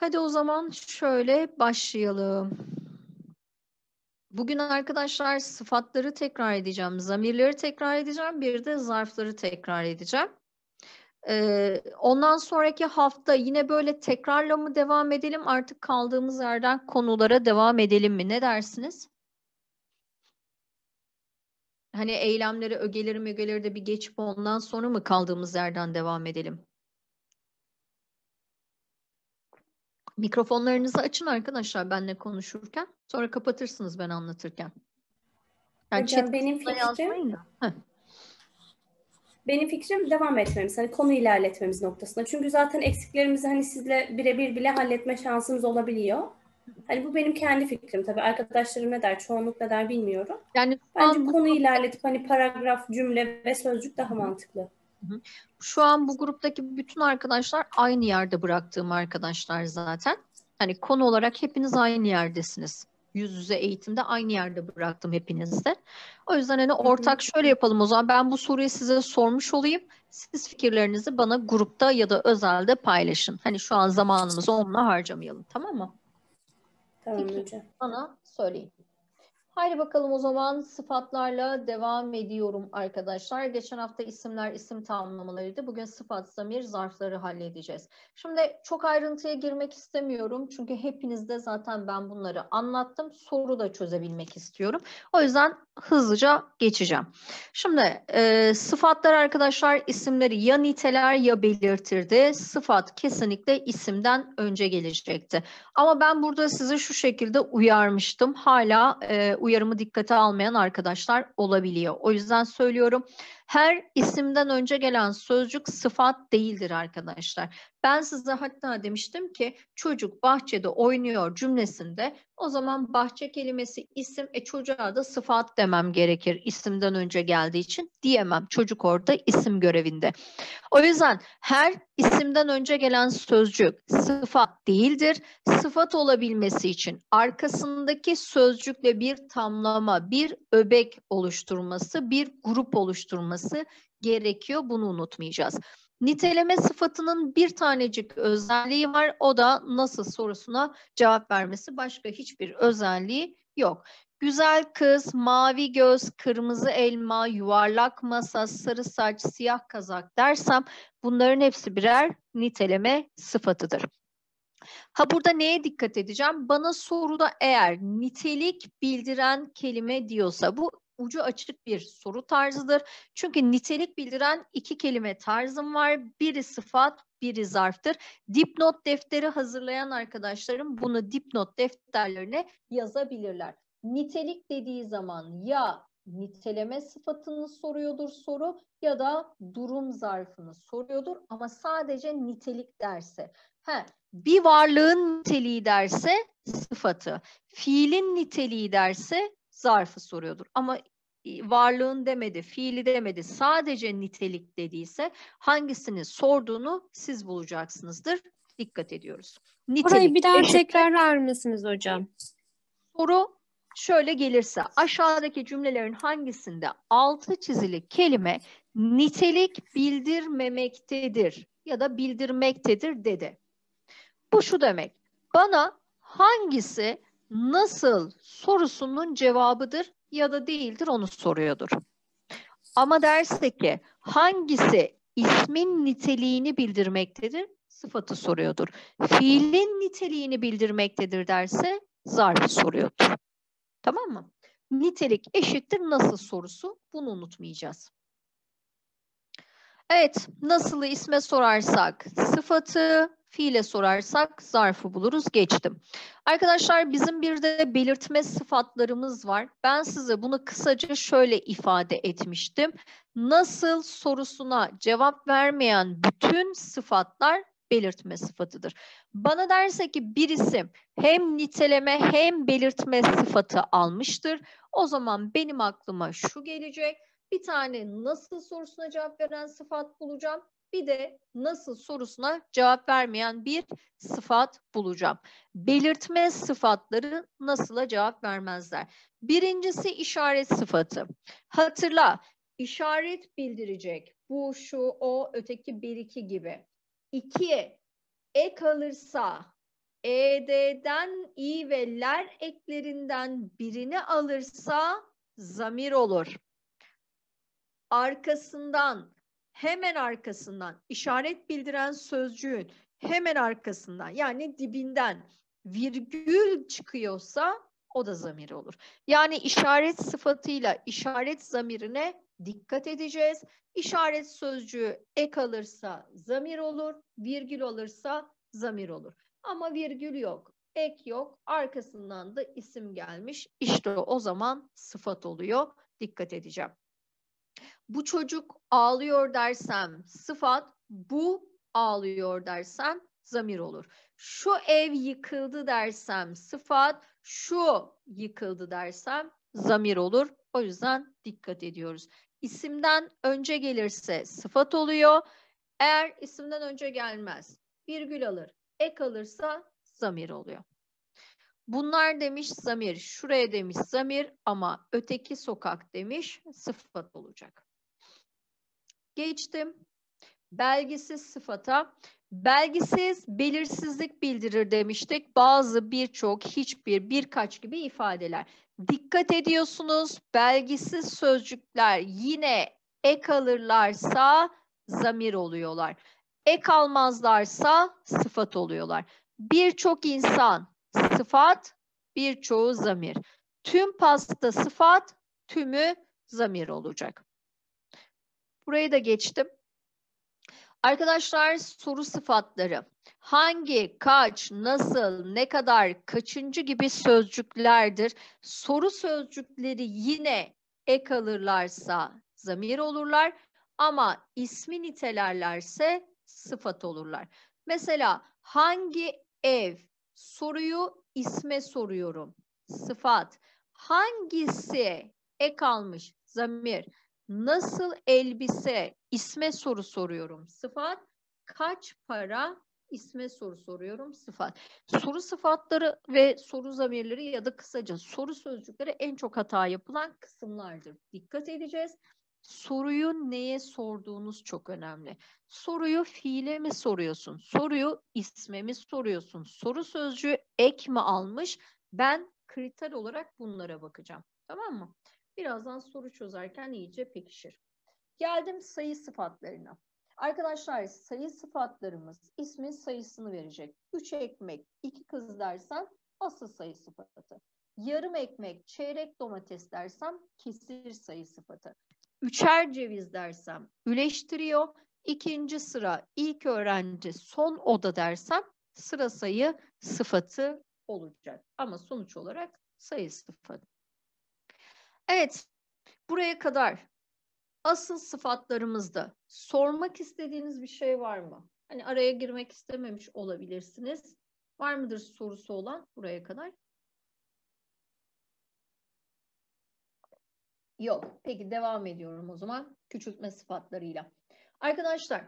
Hadi o zaman şöyle başlayalım. Bugün arkadaşlar sıfatları tekrar edeceğim, zamirleri tekrar edeceğim, bir de zarfları tekrar edeceğim. Ee, ondan sonraki hafta yine böyle tekrarla mı devam edelim, artık kaldığımız yerden konulara devam edelim mi? Ne dersiniz? Hani eylemleri, ögeleri, mögeleri de bir geçip ondan sonra mı kaldığımız yerden devam edelim? Mikrofonlarınızı açın arkadaşlar benle konuşurken. Sonra kapatırsınız ben anlatırken. Yani Hocam benim fikrim benim fikrim devam etmemiz. Hani konu ilerletmemiz noktasında. Çünkü zaten eksiklerimizi hani sizle birebir bile halletme şansımız olabiliyor. Hani bu benim kendi fikrim tabii. Arkadaşlarım ne der, çoğunluk ne der bilmiyorum. Yani Bence konu ilerletip hani paragraf, cümle ve sözcük daha mantıklı. Şu an bu gruptaki bütün arkadaşlar aynı yerde bıraktığım arkadaşlar zaten. Hani konu olarak hepiniz aynı yerdesiniz. Yüz yüze eğitimde aynı yerde bıraktım hepinizde. O yüzden hani ortak şöyle yapalım o zaman. Ben bu soruyu size sormuş olayım. Siz fikirlerinizi bana grupta ya da özelde paylaşın. Hani şu an zamanımızı onunla harcamayalım. Tamam mı? Tamam hocam. Bana söyleyin. Haydi bakalım o zaman sıfatlarla devam ediyorum arkadaşlar. Geçen hafta isimler isim tamlamalarıydı. Bugün sıfat, zamir, zarfları halledeceğiz. Şimdi çok ayrıntıya girmek istemiyorum. Çünkü hepinizde zaten ben bunları anlattım. Soru da çözebilmek istiyorum. O yüzden hızlıca geçeceğim. Şimdi e, sıfatlar arkadaşlar isimleri ya niteler ya belirtirdi. Sıfat kesinlikle isimden önce gelecekti. Ama ben burada sizi şu şekilde uyarmıştım. Hala e, uyarımı dikkate almayan arkadaşlar olabiliyor. O yüzden söylüyorum. Her isimden önce gelen sözcük sıfat değildir arkadaşlar. Ben size hatta demiştim ki çocuk bahçede oynuyor cümlesinde o zaman bahçe kelimesi isim e çocuğa da sıfat demem gerekir isimden önce geldiği için diyemem. Çocuk orada isim görevinde. O yüzden her isimden önce gelen sözcük sıfat değildir. Sıfat olabilmesi için arkasındaki sözcükle bir tamlama, bir öbek oluşturması, bir grup oluşturması gerekiyor. Bunu unutmayacağız. Niteleme sıfatının bir tanecik özelliği var. O da nasıl sorusuna cevap vermesi. Başka hiçbir özelliği yok. Güzel kız, mavi göz, kırmızı elma, yuvarlak masa, sarı saç, siyah kazak dersem bunların hepsi birer niteleme sıfatıdır. Ha burada neye dikkat edeceğim? Bana soruda eğer nitelik bildiren kelime diyorsa bu ucu açık bir soru tarzıdır. Çünkü nitelik bildiren iki kelime tarzım var. Biri sıfat, biri zarftır. Dipnot defteri hazırlayan arkadaşlarım bunu dipnot defterlerine yazabilirler. Nitelik dediği zaman ya niteleme sıfatını soruyordur soru ya da durum zarfını soruyordur ama sadece nitelik derse. He, bir varlığın niteliği derse sıfatı, fiilin niteliği derse zarfı soruyordur. Ama varlığın demedi, fiili demedi, sadece nitelik dediyse hangisini sorduğunu siz bulacaksınızdır. Dikkat ediyoruz. Nitelik, Burayı bir daha eşittir. tekrar misiniz hocam? Soru şöyle gelirse aşağıdaki cümlelerin hangisinde altı çizili kelime nitelik bildirmemektedir ya da bildirmektedir dedi. Bu şu demek. Bana hangisi nasıl sorusunun cevabıdır ya da değildir onu soruyordur. Ama derse ki hangisi ismin niteliğini bildirmektedir? Sıfatı soruyordur. Fiilin niteliğini bildirmektedir derse zarfı soruyordur. Tamam mı? Nitelik eşittir nasıl sorusu. Bunu unutmayacağız. Evet, nasılı isme sorarsak sıfatı, fiile sorarsak zarfı buluruz. Geçtim. Arkadaşlar bizim bir de belirtme sıfatlarımız var. Ben size bunu kısaca şöyle ifade etmiştim. Nasıl sorusuna cevap vermeyen bütün sıfatlar belirtme sıfatıdır. Bana derse ki bir isim hem niteleme hem belirtme sıfatı almıştır. O zaman benim aklıma şu gelecek. Bir tane nasıl sorusuna cevap veren sıfat bulacağım. Bir de nasıl sorusuna cevap vermeyen bir sıfat bulacağım. Belirtme sıfatları nasıla cevap vermezler. Birincisi işaret sıfatı. Hatırla, işaret bildirecek. Bu, şu, o, öteki, bir, iki gibi. İkiye ek alırsa ED'den i ve ler eklerinden birini alırsa zamir olur. Arkasından, hemen arkasından işaret bildiren sözcüğün hemen arkasından yani dibinden virgül çıkıyorsa o da zamir olur. Yani işaret sıfatıyla işaret zamirine dikkat edeceğiz. İşaret sözcüğü ek alırsa zamir olur, virgül alırsa zamir olur. Ama virgül yok, ek yok, arkasından da isim gelmiş. İşte o zaman sıfat oluyor. Dikkat edeceğim. Bu çocuk ağlıyor dersem sıfat, bu ağlıyor dersem zamir olur. Şu ev yıkıldı dersem sıfat, şu yıkıldı dersem zamir olur. O yüzden dikkat ediyoruz. İsimden önce gelirse sıfat oluyor. Eğer isimden önce gelmez, virgül alır, ek alırsa zamir oluyor. Bunlar demiş zamir, şuraya demiş zamir ama öteki sokak demiş sıfat olacak. Geçtim. Belgisiz sıfata. Belgisiz belirsizlik bildirir demiştik. Bazı, birçok, hiçbir, birkaç gibi ifadeler. Dikkat ediyorsunuz. Belgisiz sözcükler yine ek alırlarsa zamir oluyorlar. Ek almazlarsa sıfat oluyorlar. Birçok insan sıfat, birçoğu zamir. Tüm pasta sıfat, tümü zamir olacak. Burayı da geçtim. Arkadaşlar soru sıfatları hangi, kaç, nasıl, ne kadar, kaçıncı gibi sözcüklerdir. Soru sözcükleri yine ek alırlarsa zamir olurlar ama ismi nitelerlerse sıfat olurlar. Mesela hangi ev soruyu isme soruyorum. Sıfat. Hangisi ek almış zamir. Nasıl elbise isme soru soruyorum. Sıfat. Kaç para isme soru soruyorum. Sıfat. Soru sıfatları ve soru zamirleri ya da kısaca soru sözcükleri en çok hata yapılan kısımlardır. Dikkat edeceğiz. Soruyu neye sorduğunuz çok önemli. Soruyu fiile mi soruyorsun? Soruyu isme mi soruyorsun? Soru sözcüğü ek mi almış? Ben kriter olarak bunlara bakacağım. Tamam mı? Birazdan soru çözerken iyice pekişir. Geldim sayı sıfatlarına. Arkadaşlar sayı sıfatlarımız ismin sayısını verecek. 3 ekmek, 2 kız dersen asıl sayı sıfatı. Yarım ekmek, çeyrek domates dersem kesir sayı sıfatı. Üçer ceviz dersem üleştiriyor. İkinci sıra ilk öğrenci son oda dersem sıra sayı sıfatı olacak. Ama sonuç olarak sayı sıfatı. Evet, buraya kadar asıl sıfatlarımızda sormak istediğiniz bir şey var mı? Hani araya girmek istememiş olabilirsiniz. Var mıdır sorusu olan buraya kadar? Yok. Peki devam ediyorum o zaman küçültme sıfatlarıyla. Arkadaşlar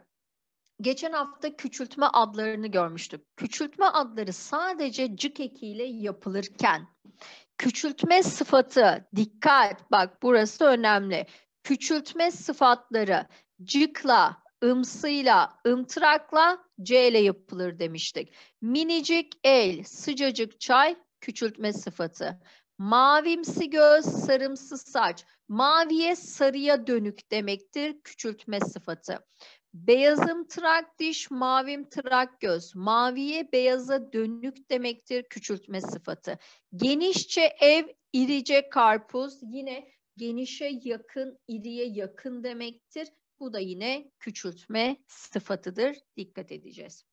geçen hafta küçültme adlarını görmüştük. Küçültme adları sadece cık ekiyle yapılırken küçültme sıfatı dikkat bak burası önemli. Küçültme sıfatları cıkla, ımsıyla, ımtırakla C ile yapılır demiştik. Minicik el, sıcacık çay küçültme sıfatı. Mavimsi göz, sarımsı saç. Maviye sarıya dönük demektir küçültme sıfatı. Beyazım tırak diş, mavim tırak göz. Maviye beyaza dönük demektir küçültme sıfatı. Genişçe ev, irice karpuz. Yine genişe yakın, iriye yakın demektir. Bu da yine küçültme sıfatıdır. Dikkat edeceğiz.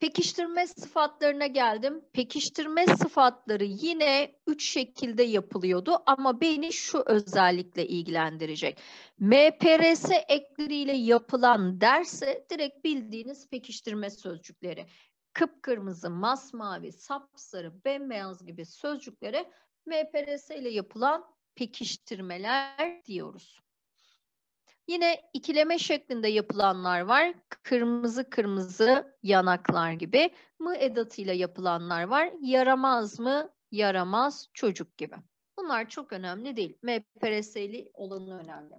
Pekiştirme sıfatlarına geldim. Pekiştirme sıfatları yine üç şekilde yapılıyordu ama beni şu özellikle ilgilendirecek. MPRS ekleriyle yapılan derse direkt bildiğiniz pekiştirme sözcükleri. Kıpkırmızı, masmavi, sapsarı, bembeyaz gibi sözcüklere MPRS ile yapılan pekiştirmeler diyoruz. Yine ikileme şeklinde yapılanlar var. Kırmızı kırmızı yanaklar gibi. Mı edatıyla yapılanlar var. Yaramaz mı? Yaramaz çocuk gibi. Bunlar çok önemli değil. MPRS'li olanı önemli.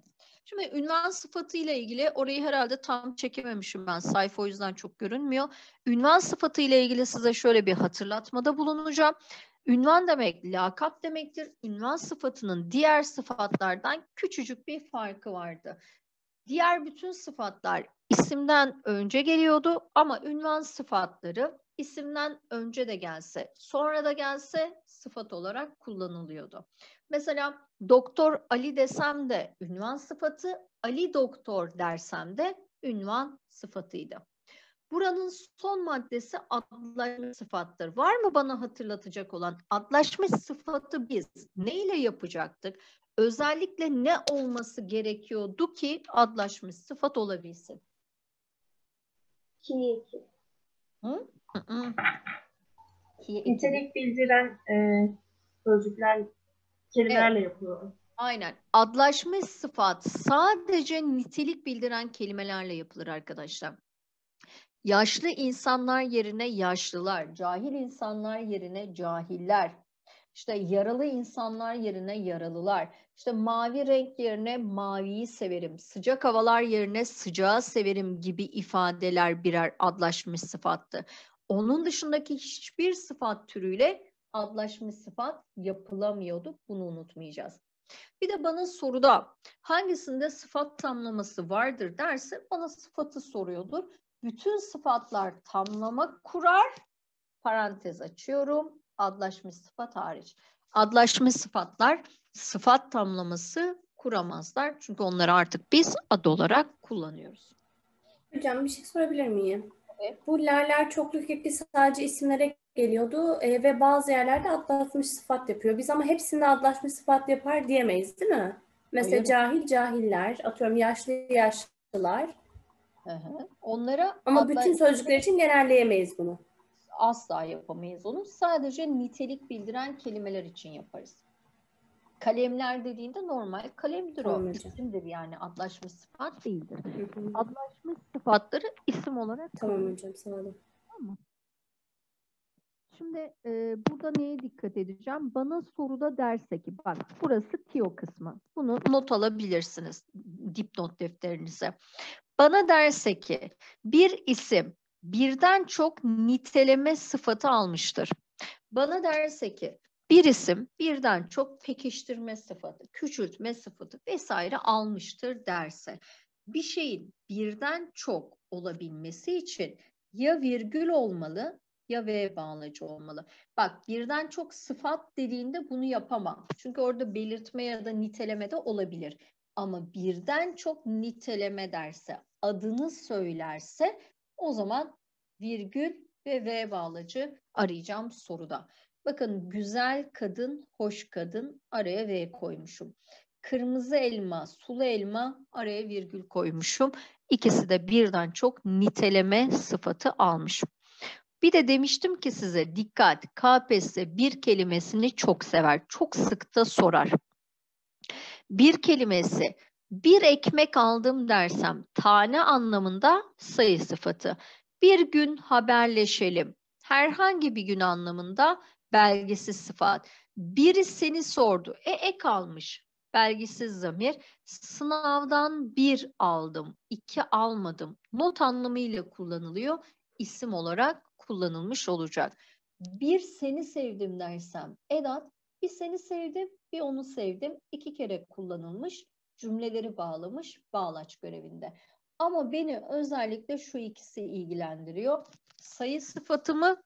Şimdi ünvan sıfatı ile ilgili orayı herhalde tam çekememişim ben. Sayfa o yüzden çok görünmüyor. Ünvan sıfatı ile ilgili size şöyle bir hatırlatmada bulunacağım. Ünvan demek lakap demektir. Ünvan sıfatının diğer sıfatlardan küçücük bir farkı vardı. Diğer bütün sıfatlar isimden önce geliyordu ama ünvan sıfatları isimden önce de gelse, sonra da gelse sıfat olarak kullanılıyordu. Mesela doktor Ali desem de ünvan sıfatı, Ali doktor dersem de ünvan sıfatıydı. Buranın son maddesi adlaşmış sıfattır. Var mı bana hatırlatacak olan adlaşmış sıfatı biz ne ile yapacaktık? Özellikle ne olması gerekiyordu ki adlaşmış sıfat olabilsin? Ki, ki. Hı? Hı hı. Ki- Nitelik bildiren e, sözcükler, kelimelerle yapılıyor. Aynen. Adlaşmış sıfat sadece nitelik bildiren kelimelerle yapılır arkadaşlar. Yaşlı insanlar yerine yaşlılar, cahil insanlar yerine cahiller, işte yaralı insanlar yerine yaralılar, işte mavi renk yerine maviyi severim, sıcak havalar yerine sıcağı severim gibi ifadeler birer adlaşmış sıfattı. Onun dışındaki hiçbir sıfat türüyle adlaşmış sıfat yapılamıyordu. Bunu unutmayacağız. Bir de bana soruda hangisinde sıfat tamlaması vardır derse bana sıfatı soruyordur. Bütün sıfatlar tamlama kurar. Parantez açıyorum. Adlaşmış sıfat hariç. Adlaşmış sıfatlar sıfat tamlaması kuramazlar. Çünkü onları artık biz ad olarak kullanıyoruz. Hocam bir şey sorabilir miyim? Evet. Bu lerler çoklu kökli sadece isimlere geliyordu e, ve bazı yerlerde adlaşmış sıfat yapıyor. Biz ama hepsinde adlaşmış sıfat yapar diyemeyiz değil mi? Mesela Hayır. cahil cahiller, atıyorum yaşlı yaşlılar. Hı hı. Onlara Ama adla- bütün sözcükler için genelleyemeyiz bunu. Asla yapamayız onu. Sadece nitelik bildiren kelimeler için yaparız. Kalemler dediğinde normal kalemdir o. Hocam. İsimdir yani adlaşmış sıfat değildir. Hı hı. Adlaşmış sıfatları isim olarak Tamam hocam sağ olun. Şimdi e, burada neye dikkat edeceğim? Bana soruda derse ki bak burası tiyo kısmı. Bunu not alabilirsiniz dipnot defterinize. Bana derse ki bir isim birden çok niteleme sıfatı almıştır. Bana derse ki bir isim birden çok pekiştirme sıfatı, küçültme sıfatı vesaire almıştır derse bir şeyin birden çok olabilmesi için ya virgül olmalı ya V bağlacı olmalı. Bak birden çok sıfat dediğinde bunu yapamam. Çünkü orada belirtme ya da niteleme de olabilir. Ama birden çok niteleme derse, adını söylerse o zaman virgül ve V bağlacı arayacağım soruda. Bakın güzel kadın, hoş kadın araya V koymuşum. Kırmızı elma, sulu elma araya virgül koymuşum. İkisi de birden çok niteleme sıfatı almış. Bir de demiştim ki size dikkat KPSS bir kelimesini çok sever. Çok sık da sorar. Bir kelimesi bir ekmek aldım dersem tane anlamında sayı sıfatı. Bir gün haberleşelim. Herhangi bir gün anlamında belgesiz sıfat. Biri seni sordu. E ek almış. Belgisiz zamir. Sınavdan bir aldım, iki almadım. Not anlamıyla kullanılıyor. İsim olarak kullanılmış olacak. Bir seni sevdim dersem edat, bir seni sevdim, bir onu sevdim. iki kere kullanılmış, cümleleri bağlamış bağlaç görevinde. Ama beni özellikle şu ikisi ilgilendiriyor. Sayı sıfatı mı,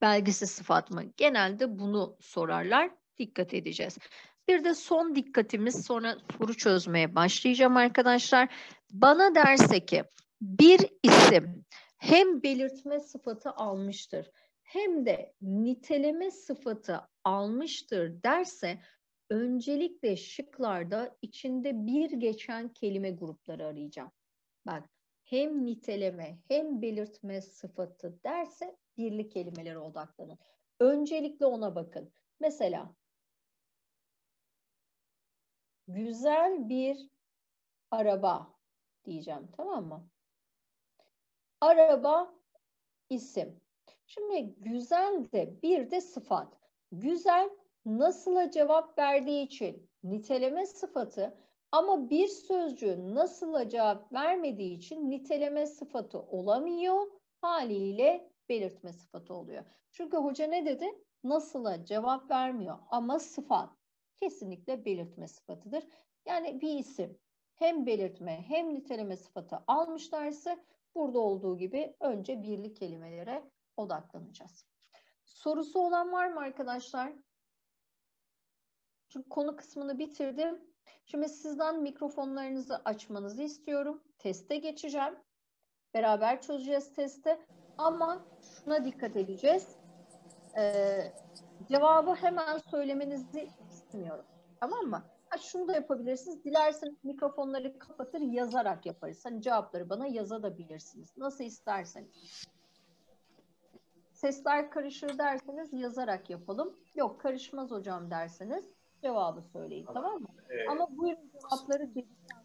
belgisiz sıfat mı? Genelde bunu sorarlar. Dikkat edeceğiz. Bir de son dikkatimiz sonra soru çözmeye başlayacağım arkadaşlar. Bana derse ki bir isim hem belirtme sıfatı almıştır hem de niteleme sıfatı almıştır derse öncelikle şıklarda içinde bir geçen kelime grupları arayacağım. Bak hem niteleme hem belirtme sıfatı derse birli kelimelere odaklanın. Öncelikle ona bakın. Mesela güzel bir araba diyeceğim tamam mı? Araba isim. Şimdi güzel de bir de sıfat. Güzel nasıla cevap verdiği için niteleme sıfatı ama bir sözcüğün nasıla cevap vermediği için niteleme sıfatı olamıyor. Haliyle belirtme sıfatı oluyor. Çünkü hoca ne dedi? Nasıla cevap vermiyor ama sıfat kesinlikle belirtme sıfatıdır. Yani bir isim hem belirtme hem niteleme sıfatı almışlarsa burada olduğu gibi önce birlik kelimelere odaklanacağız. Sorusu olan var mı arkadaşlar? Çünkü konu kısmını bitirdim. Şimdi sizden mikrofonlarınızı açmanızı istiyorum. Teste geçeceğim. Beraber çözeceğiz testi. Ama şuna dikkat edeceğiz. Ee, cevabı hemen söylemenizi istemiyorum. Tamam mı? Ha, şunu da yapabilirsiniz. Dilerseniz mikrofonları kapatır yazarak yaparız. Hani cevapları bana yazabilirsiniz. Nasıl isterseniz. Sesler karışır derseniz yazarak yapalım. Yok karışmaz hocam derseniz cevabı söyleyin tamam mı? Evet. Ama buyurun cevapları dedikten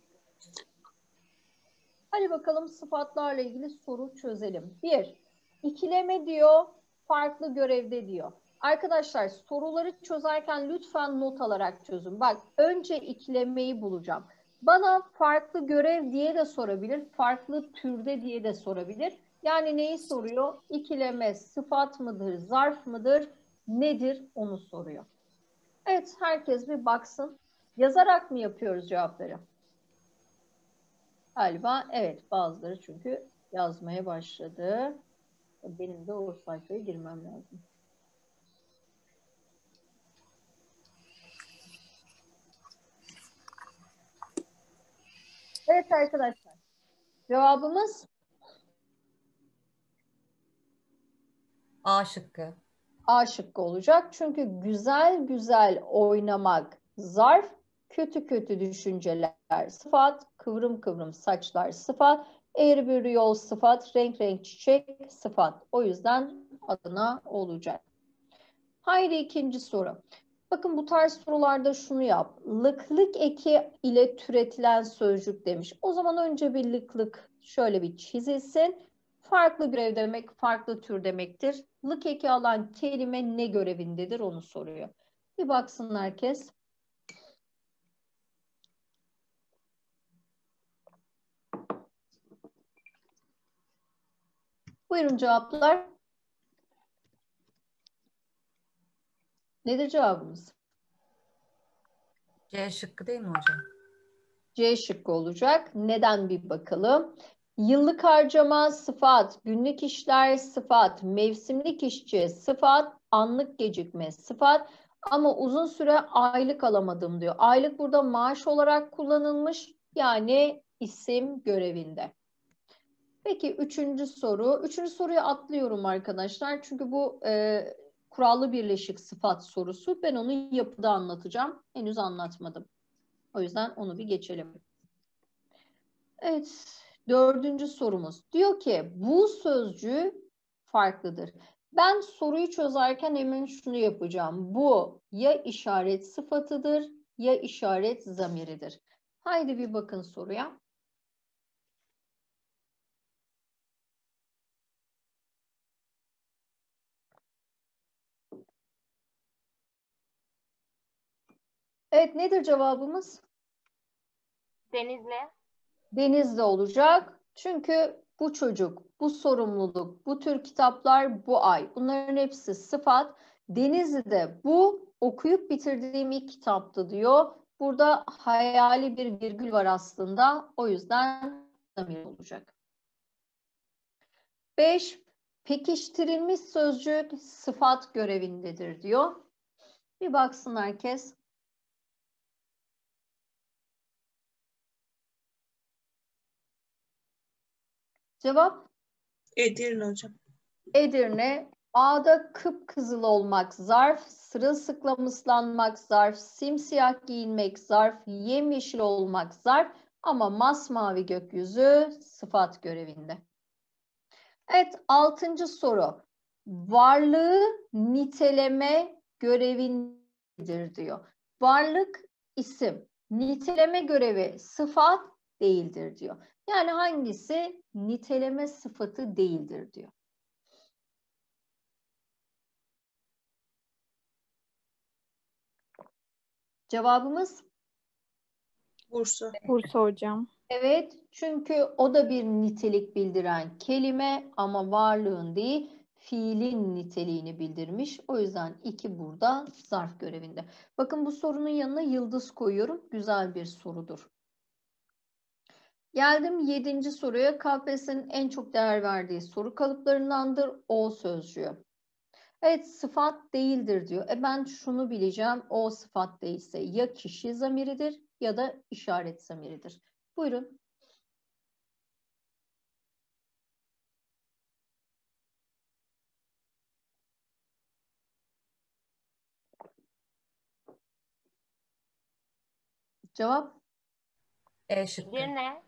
Hadi bakalım sıfatlarla ilgili soru çözelim. Bir, ikileme diyor, farklı görevde diyor. Arkadaşlar soruları çözerken lütfen not alarak çözün. Bak önce ikilemeyi bulacağım. Bana farklı görev diye de sorabilir, farklı türde diye de sorabilir. Yani neyi soruyor? İkileme sıfat mıdır, zarf mıdır, nedir onu soruyor. Evet herkes bir baksın. Yazarak mı yapıyoruz cevapları? Galiba evet bazıları çünkü yazmaya başladı. Benim de o sayfaya girmem lazım. Evet arkadaşlar. Cevabımız A şıkkı. A şıkkı olacak. Çünkü güzel güzel oynamak zarf, kötü kötü düşünceler sıfat, kıvrım kıvrım saçlar sıfat, eğri bir yol sıfat, renk renk çiçek sıfat. O yüzden adına olacak. Haydi ikinci soru. Bakın bu tarz sorularda şunu yap. Lıklık eki ile türetilen sözcük demiş. O zaman önce bir lıklık şöyle bir çizilsin. Farklı görev demek, farklı tür demektir. Lık eki alan kelime ne görevindedir onu soruyor. Bir baksın herkes. Buyurun cevaplar. Nedir cevabımız? C şıkkı değil mi hocam? C şıkkı olacak. Neden bir bakalım. Yıllık harcama sıfat, günlük işler sıfat, mevsimlik işçi sıfat, anlık gecikme sıfat ama uzun süre aylık alamadım diyor. Aylık burada maaş olarak kullanılmış yani isim görevinde. Peki üçüncü soru. Üçüncü soruyu atlıyorum arkadaşlar. Çünkü bu e, kurallı birleşik sıfat sorusu. Ben onu yapıda anlatacağım. Henüz anlatmadım. O yüzden onu bir geçelim. Evet. Dördüncü sorumuz. Diyor ki bu sözcüğü farklıdır. Ben soruyu çözerken hemen şunu yapacağım. Bu ya işaret sıfatıdır ya işaret zamiridir. Haydi bir bakın soruya. Evet nedir cevabımız? Denizli. Denizli olacak. Çünkü bu çocuk, bu sorumluluk, bu tür kitaplar bu ay. Bunların hepsi sıfat. Denizli'de bu okuyup bitirdiğim ilk kitaptı diyor. Burada hayali bir virgül var aslında. O yüzden zamir olacak. 5. Pekiştirilmiş sözcük sıfat görevindedir diyor. Bir baksın herkes. Cevap? Edirne hocam. Edirne. A'da kıpkızıl olmak zarf, sırılsıklam ıslanmak zarf, simsiyah giyinmek zarf, yemyeşil olmak zarf ama masmavi gökyüzü sıfat görevinde. Evet, altıncı soru. Varlığı niteleme görevindedir diyor. Varlık isim, niteleme görevi sıfat değildir diyor. Yani hangisi niteleme sıfatı değildir diyor. Cevabımız Bursa. Bursa hocam. evet. Çünkü o da bir nitelik bildiren kelime ama varlığın değil fiilin niteliğini bildirmiş. O yüzden iki burada zarf görevinde. Bakın bu sorunun yanına yıldız koyuyorum. Güzel bir sorudur. Geldim yedinci soruya. KPSS'nin en çok değer verdiği soru kalıplarındandır o sözcüğü. Evet sıfat değildir diyor. E ben şunu bileceğim. O sıfat değilse ya kişi zamiridir ya da işaret zamiridir. Buyurun. Cevap E şıkkı. Edirne.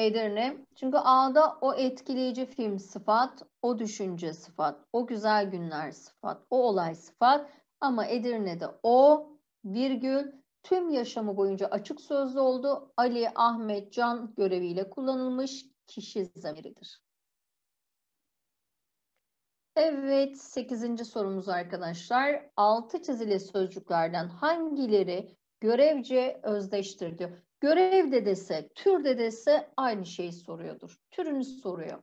Edirne. Çünkü A'da o etkileyici film sıfat, o düşünce sıfat, o güzel günler sıfat, o olay sıfat. Ama Edirne'de o virgül tüm yaşamı boyunca açık sözlü oldu. Ali, Ahmet, Can göreviyle kullanılmış kişi zamiridir. Evet, 8. sorumuz arkadaşlar. Altı çizili sözcüklerden hangileri görevce özdeştir diyor. Görevde dese, türde dese aynı şeyi soruyordur. Türünü soruyor.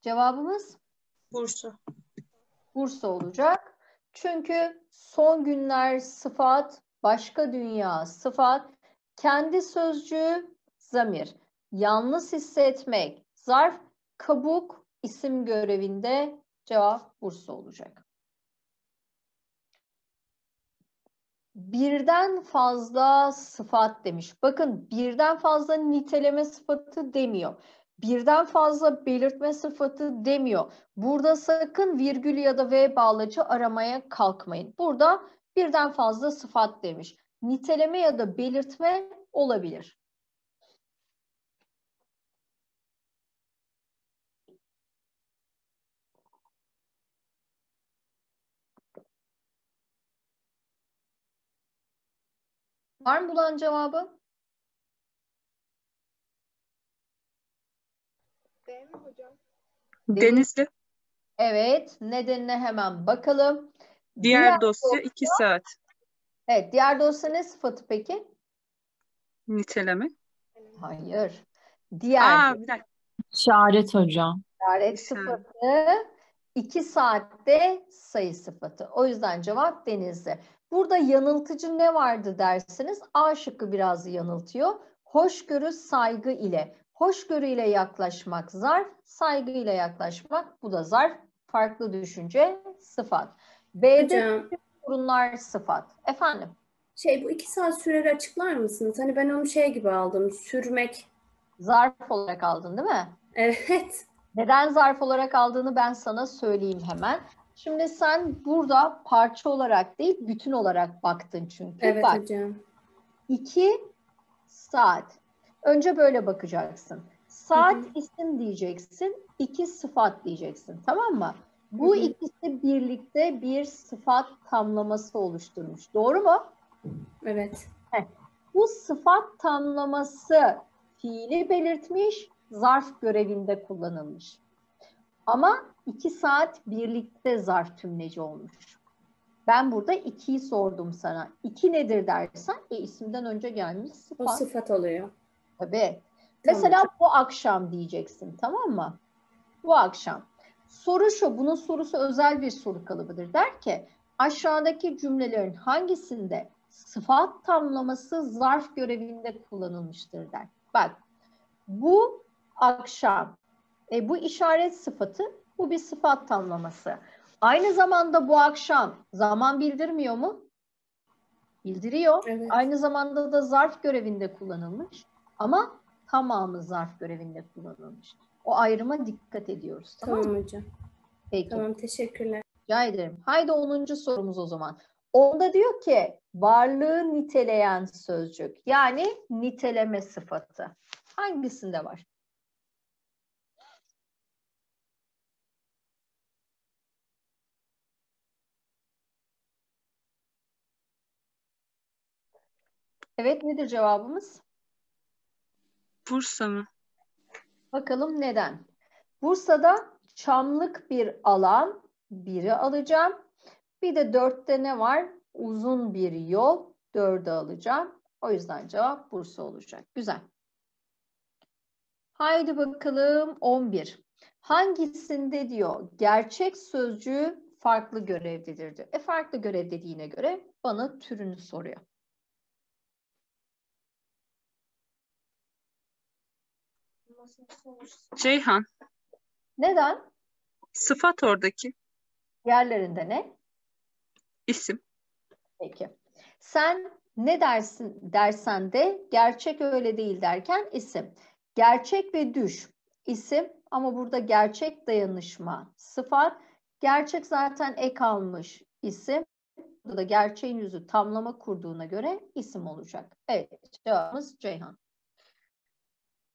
Cevabımız Bursa. Bursa olacak. Çünkü son günler sıfat, başka dünya sıfat, kendi sözcüğü zamir, yalnız hissetmek zarf, kabuk isim görevinde cevap Bursa olacak. Birden fazla sıfat demiş. Bakın birden fazla niteleme sıfatı demiyor. Birden fazla belirtme sıfatı demiyor. Burada sakın virgül ya da v bağlacı aramaya kalkmayın. Burada birden fazla sıfat demiş. Niteleme ya da belirtme olabilir. Var mı bulan cevabı? Denizli. Evet. Nedenine hemen bakalım. Diğer dosya 2 saat. Evet. Diğer dosya ne sıfatı peki? Niteleme. Hayır. Diğer Aa bir dakika. İşaret hocam. işaret İşaret. sıfatı 2 saatte sayı sıfatı. O yüzden cevap denizli. Burada yanıltıcı ne vardı dersiniz? A şıkkı biraz yanıltıyor. Hoşgörü saygı ile. Hoşgörü ile yaklaşmak zarf, saygı ile yaklaşmak bu da zarf. Farklı düşünce sıfat. B'de Hocam sorunlar sıfat. Efendim? şey bu iki saat süreri açıklar mısınız? Hani ben onu şey gibi aldım. Sürmek. Zarf olarak aldın değil mi? Evet. Neden zarf olarak aldığını ben sana söyleyeyim hemen. Şimdi sen burada parça olarak değil bütün olarak baktın çünkü. Evet Bak hocam. 2 saat. Önce böyle bakacaksın. Saat isim diyeceksin, iki sıfat diyeceksin. Tamam mı? Bu Hı hı. ikisi birlikte bir sıfat tamlaması oluşturmuş. Doğru mu? Evet. Bu sıfat tamlaması fiili belirtmiş, zarf görevinde kullanılmış. Ama iki saat birlikte zarf tümleci olmuş. Ben burada ikiyi sordum sana. İki nedir dersen, e, isimden önce gelmiş O sıfat. sıfat oluyor. Tabii. Tamam. Mesela bu akşam diyeceksin, tamam mı? Bu akşam. Soru şu, bunun sorusu özel bir soru kalıbıdır. Der ki, aşağıdaki cümlelerin hangisinde sıfat tamlaması zarf görevinde kullanılmıştır der. Bak, bu akşam, e, bu işaret sıfatı, bu bir sıfat tamlaması. Aynı zamanda bu akşam zaman bildirmiyor mu? Bildiriyor. Evet. Aynı zamanda da zarf görevinde kullanılmış ama tamamı zarf görevinde kullanılmış. O ayrıma dikkat ediyoruz. Tamam, Tamam hocam. Peki. Tamam teşekkürler. Rica ederim. Haydi 10. sorumuz o zaman. Onda diyor ki varlığı niteleyen sözcük yani niteleme sıfatı. Hangisinde var? Evet nedir cevabımız? Bursa mı? Bakalım neden? Bursa'da çamlık bir alan biri alacağım. Bir de dörtte ne var? Uzun bir yol dördü alacağım. O yüzden cevap Bursa olacak. Güzel. Haydi bakalım 11. Hangisinde diyor gerçek sözcüğü farklı görevdedir diyor. E farklı görev dediğine göre bana türünü soruyor. Ceyhan. Neden? Sıfat oradaki. Yerlerinde ne? isim. Peki. Sen ne dersin dersen de gerçek öyle değil derken isim. Gerçek ve düş isim ama burada gerçek dayanışma sıfat. Gerçek zaten ek almış isim. Burada da gerçeğin yüzü tamlama kurduğuna göre isim olacak. Evet cevabımız Ceyhan.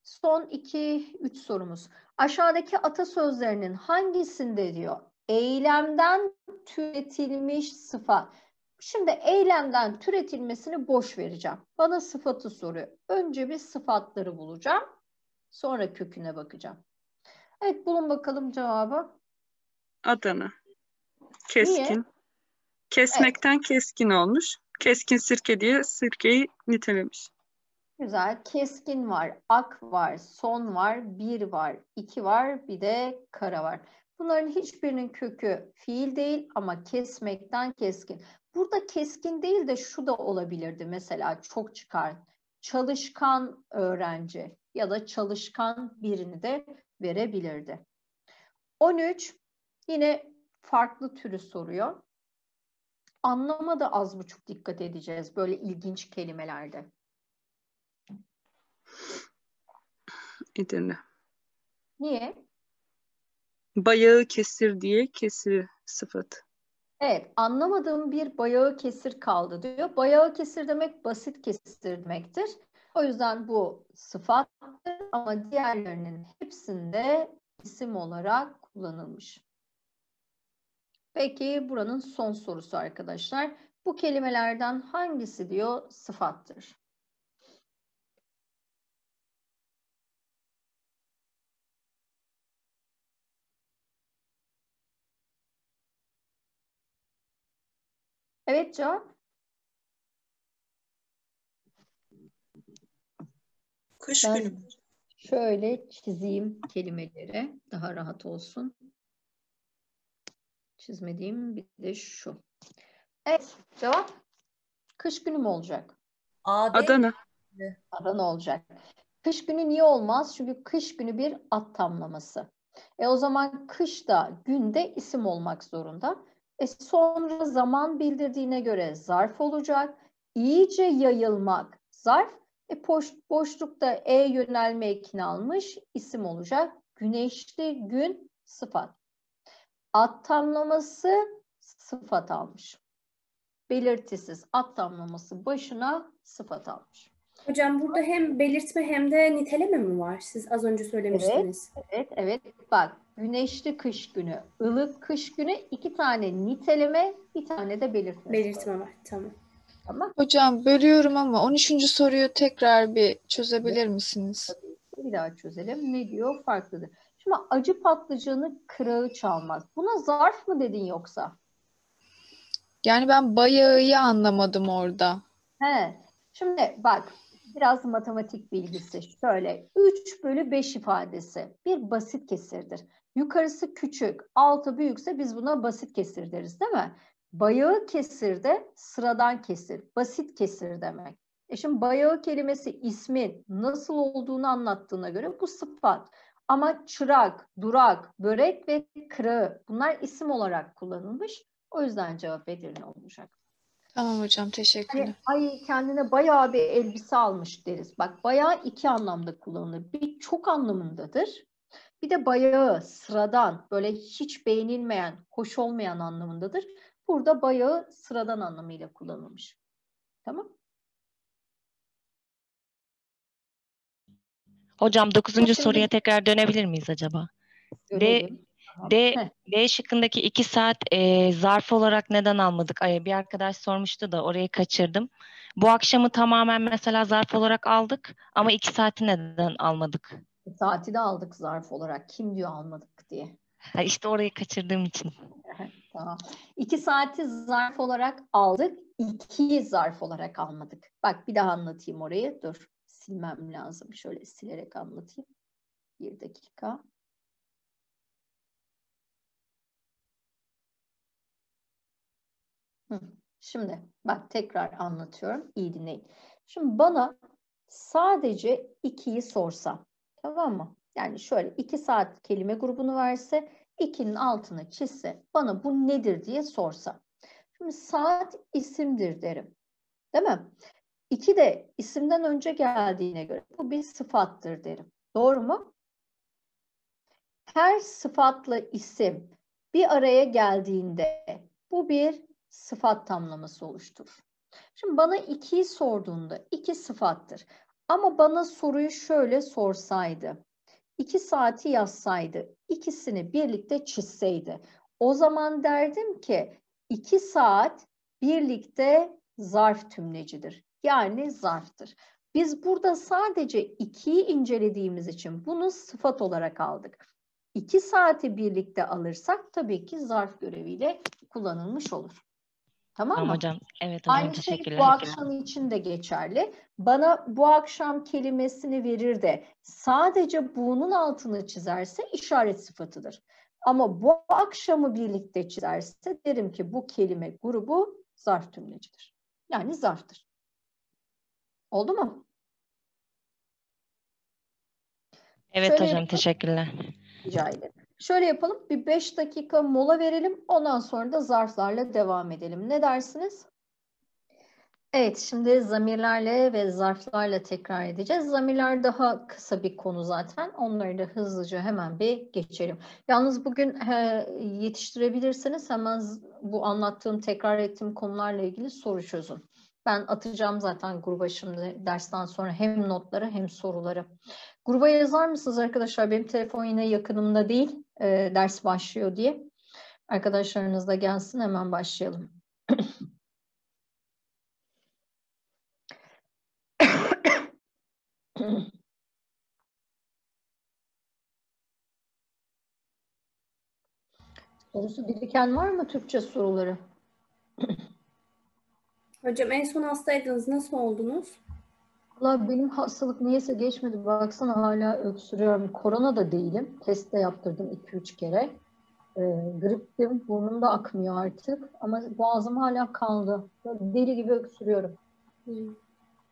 Son 2-3 sorumuz. Aşağıdaki atasözlerinin hangisinde diyor eylemden türetilmiş sıfat. Şimdi eylemden türetilmesini boş vereceğim. Bana sıfatı soruyor. Önce bir sıfatları bulacağım. Sonra köküne bakacağım. Evet bulun bakalım cevabı. Adana. Keskin. Kesmekten keskin olmuş. Keskin sirke diye sirkeyi nitelemiş. Güzel. Keskin var, ak var, son var, bir var, iki var, bir de kara var. Bunların hiçbirinin kökü fiil değil ama kesmekten keskin. Burada keskin değil de şu da olabilirdi mesela çok çıkar. Çalışkan öğrenci ya da çalışkan birini de verebilirdi. 13 yine farklı türü soruyor. Anlama da az buçuk dikkat edeceğiz böyle ilginç kelimelerde. Edirne. Niye? Bayağı kesir diye kesir sıfatı. Evet, anlamadığım bir bayağı kesir kaldı diyor. Bayağı kesir demek basit kesir demektir. O yüzden bu sıfattır ama diğerlerinin hepsinde isim olarak kullanılmış. Peki buranın son sorusu arkadaşlar. Bu kelimelerden hangisi diyor sıfattır? Evet cevap. Kış Ben- günü? Şöyle çizeyim kelimeleri daha rahat olsun. Çizmediğim bir de şu. Evet cevap. Kış günü mü olacak? A değil Adana. Adana olacak. Kış günü niye olmaz? Çünkü kış günü bir at tamlaması. E o zaman kış da günde isim olmak zorunda. E sonra zaman bildirdiğine göre zarf olacak. İyice yayılmak zarf. E boş, boşlukta e yönelme ekini almış isim olacak. Güneşli gün sıfat. At tamlaması sıfat almış. Belirtisiz at tamlaması başına sıfat almış. Hocam burada hem belirtme hem de niteleme mi var? Siz az önce söylemiştiniz. Evet, evet. Bak, güneşli kış günü, ılık kış günü iki tane niteleme, bir tane de belirtme. Belirtme var. Tamam. Tamam. Hocam bölüyorum ama 13. soruyu tekrar bir çözebilir misiniz? Bir daha çözelim. Ne diyor? Farklıdır. Şimdi acı patlıcanı kırağı çalmaz. Buna zarf mı dedin yoksa? Yani ben bayağıyı anlamadım orada. He. Şimdi bak biraz matematik bilgisi. Şöyle 3 bölü 5 ifadesi bir basit kesirdir. Yukarısı küçük, altı büyükse biz buna basit kesir deriz değil mi? Bayağı kesir de sıradan kesir, basit kesir demek. E şimdi bayağı kelimesi ismin nasıl olduğunu anlattığına göre bu sıfat. Ama çırak, durak, börek ve kırağı bunlar isim olarak kullanılmış. O yüzden cevap Edirne olacak. Tamam hocam teşekkürler. Hani ay kendine bayağı bir elbise almış deriz. Bak bayağı iki anlamda kullanılır. Bir çok anlamındadır. Bir de bayağı sıradan böyle hiç beğenilmeyen, hoş olmayan anlamındadır. Burada bayağı sıradan anlamıyla kullanılmış. Tamam? Hocam 9. Şimdi- soruya tekrar dönebilir miyiz acaba? Görelim. Tamam. D, Heh. D şıkkındaki 2 saat e, zarf olarak neden almadık? Ay, bir arkadaş sormuştu da orayı kaçırdım. Bu akşamı tamamen mesela zarf olarak aldık ama 2 saati neden almadık? Saati de aldık zarf olarak. Kim diyor almadık diye. Ha, işte orayı kaçırdığım için. Tamam. İki saati zarf olarak aldık. İkiyi zarf olarak almadık. Bak bir daha anlatayım orayı. Dur. Silmem lazım. Şöyle silerek anlatayım. Bir dakika. Hı. Şimdi bak tekrar anlatıyorum. İyi dinleyin. Şimdi bana sadece ikiyi sorsa. Tamam mı? Yani şöyle iki saat kelime grubunu verse, ikinin altını çizse, bana bu nedir diye sorsa. Şimdi saat isimdir derim. Değil mi? İki de isimden önce geldiğine göre bu bir sıfattır derim. Doğru mu? Her sıfatla isim bir araya geldiğinde bu bir sıfat tamlaması oluşturur. Şimdi bana ikiyi sorduğunda iki sıfattır. Ama bana soruyu şöyle sorsaydı. iki saati yazsaydı. ikisini birlikte çizseydi. O zaman derdim ki iki saat birlikte zarf tümlecidir. Yani zarftır. Biz burada sadece ikiyi incelediğimiz için bunu sıfat olarak aldık. İki saati birlikte alırsak tabii ki zarf göreviyle kullanılmış olur. Tamam Tamam mı? hocam. Evet hocam Aynı şey bu akşam için de geçerli. Bana bu akşam kelimesini verir de sadece bunun altını çizerse işaret sıfatıdır. Ama bu akşamı birlikte çizerse derim ki bu kelime grubu zarf tümlecidir. Yani zarftır. Oldu mu? Evet Şöyle hocam teşekkürler. Rica ederim. Şöyle yapalım. Bir 5 dakika mola verelim. Ondan sonra da zarflarla devam edelim. Ne dersiniz? Evet, şimdi zamirlerle ve zarflarla tekrar edeceğiz. Zamirler daha kısa bir konu zaten. Onları da hızlıca hemen bir geçelim. Yalnız bugün he, yetiştirebilirseniz hemen bu anlattığım, tekrar ettiğim konularla ilgili soru çözün. Ben atacağım zaten gruba şimdi dersten sonra hem notları hem soruları. Gruba yazar mısınız arkadaşlar? Benim telefon yine yakınımda değil. E, ders başlıyor diye. Arkadaşlarınız da gelsin hemen başlayalım. Sorusu biriken var mı Türkçe soruları? Hocam en son hastaydınız. Nasıl oldunuz? Valla benim hastalık niyeyse geçmedi. Baksana hala öksürüyorum. Korona da değilim. Test de yaptırdım 2-3 kere. Ee, griptim. Burnum da akmıyor artık. Ama boğazım hala kaldı. Böyle deli gibi öksürüyorum. Hmm.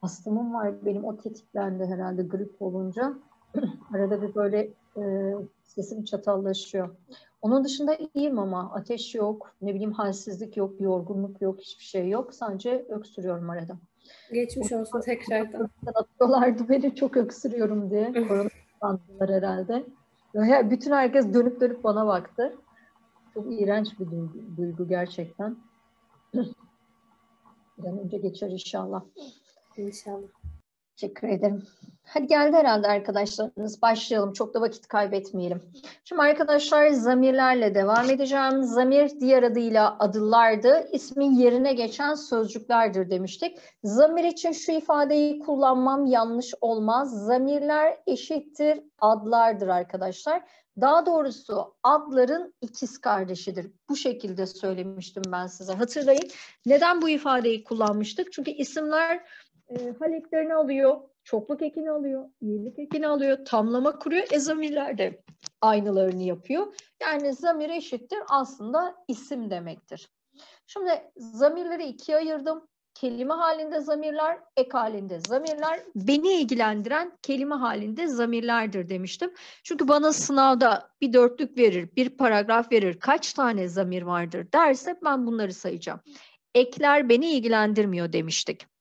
Astımım var. Benim o tetiklendi herhalde grip olunca. Arada bir böyle e, sesim çatallaşıyor. Onun dışında iyiyim ama ateş yok, ne bileyim halsizlik yok, yorgunluk yok, hiçbir şey yok. Sadece öksürüyorum arada. Geçmiş olsun tekrardan. Atıyorlardı beni çok öksürüyorum diye. Korona sandılar herhalde. Böyle bütün herkes dönüp dönüp bana baktı. Çok iğrenç bir duygu, duygu gerçekten. Bir an önce geçer inşallah. İnşallah. Teşekkür ederim. Hadi geldi herhalde arkadaşlarınız. Başlayalım. Çok da vakit kaybetmeyelim. Şimdi arkadaşlar zamirlerle devam edeceğim. Zamir diğer adıyla adıllardı. İsmin yerine geçen sözcüklerdir demiştik. Zamir için şu ifadeyi kullanmam yanlış olmaz. Zamirler eşittir adlardır arkadaşlar. Daha doğrusu adların ikiz kardeşidir. Bu şekilde söylemiştim ben size. Hatırlayın. Neden bu ifadeyi kullanmıştık? Çünkü isimler e, hal alıyor, çokluk ekini alıyor, iyilik ekini alıyor, tamlama kuruyor. E zamirler de aynılarını yapıyor. Yani zamir eşittir aslında isim demektir. Şimdi zamirleri ikiye ayırdım. Kelime halinde zamirler, ek halinde zamirler. Beni ilgilendiren kelime halinde zamirlerdir demiştim. Çünkü bana sınavda bir dörtlük verir, bir paragraf verir, kaç tane zamir vardır derse ben bunları sayacağım. Ekler beni ilgilendirmiyor demiştik.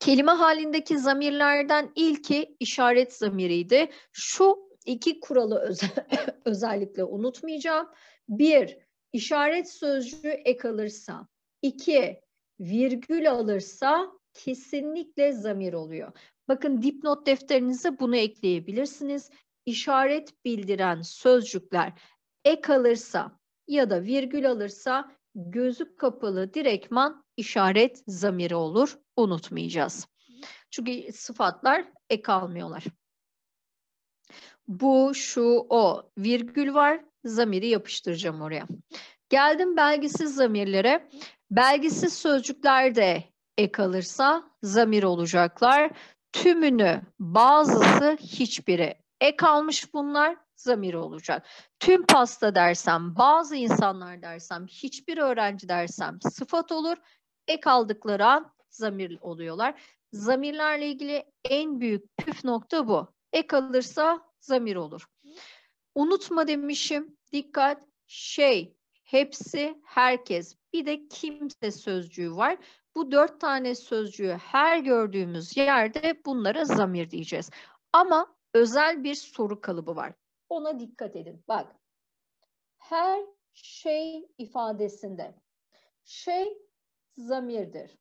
Kelime halindeki zamirlerden ilki işaret zamiriydi. Şu iki kuralı özel, özellikle unutmayacağım. Bir, işaret sözcüğü ek alırsa. İki, virgül alırsa kesinlikle zamir oluyor. Bakın dipnot defterinize bunu ekleyebilirsiniz. İşaret bildiren sözcükler ek alırsa ya da virgül alırsa gözü kapalı direktman işaret zamiri olur. Unutmayacağız. Çünkü sıfatlar ek almıyorlar. bu, şu, o. Virgül var. Zamiri yapıştıracağım oraya. Geldim belgisiz zamirlere. Belgisiz sözcüklerde ek alırsa zamir olacaklar. Tümünü, bazısı, hiçbiri ek almış bunlar zamir olacak. Tüm pasta dersem, bazı insanlar dersem, hiçbir öğrenci dersem sıfat olur. Ek aldıkları an zamir oluyorlar. Zamirlerle ilgili en büyük püf nokta bu. Ek alırsa zamir olur. Unutma demişim. Dikkat. Şey, hepsi, herkes. Bir de kimse sözcüğü var. Bu dört tane sözcüğü her gördüğümüz yerde bunlara zamir diyeceğiz. Ama özel bir soru kalıbı var. Ona dikkat edin. Bak. Her şey ifadesinde şey zamirdir.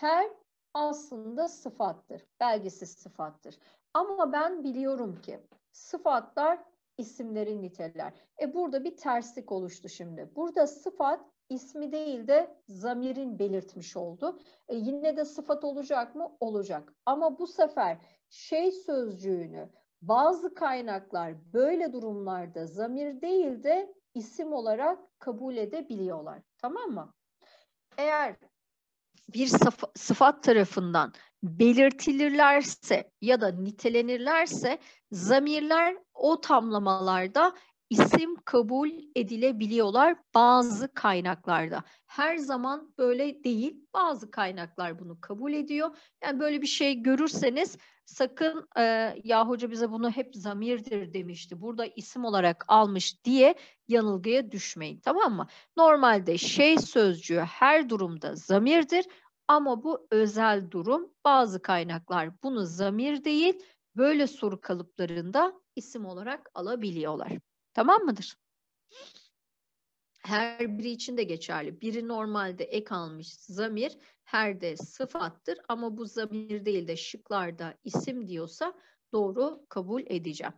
Her aslında sıfattır. Belgesiz sıfattır. Ama ben biliyorum ki sıfatlar isimleri niteler. E burada bir terslik oluştu şimdi. Burada sıfat ismi değil de zamirin belirtmiş oldu. E yine de sıfat olacak mı? Olacak. Ama bu sefer şey sözcüğünü bazı kaynaklar böyle durumlarda zamir değil de isim olarak kabul edebiliyorlar. Tamam mı? Eğer bir sıfat tarafından belirtilirlerse ya da nitelenirlerse zamirler o tamlamalarda isim kabul edilebiliyorlar bazı kaynaklarda. Her zaman böyle değil. Bazı kaynaklar bunu kabul ediyor. Yani böyle bir şey görürseniz sakın e, ya hoca bize bunu hep zamirdir demişti. Burada isim olarak almış diye yanılgıya düşmeyin. Tamam mı? Normalde şey sözcüğü her durumda zamirdir ama bu özel durum. Bazı kaynaklar bunu zamir değil, böyle soru kalıplarında isim olarak alabiliyorlar. Tamam mıdır? Her biri için de geçerli. Biri normalde ek almış zamir, her de sıfattır ama bu zamir değil de şıklarda isim diyorsa doğru kabul edeceğim.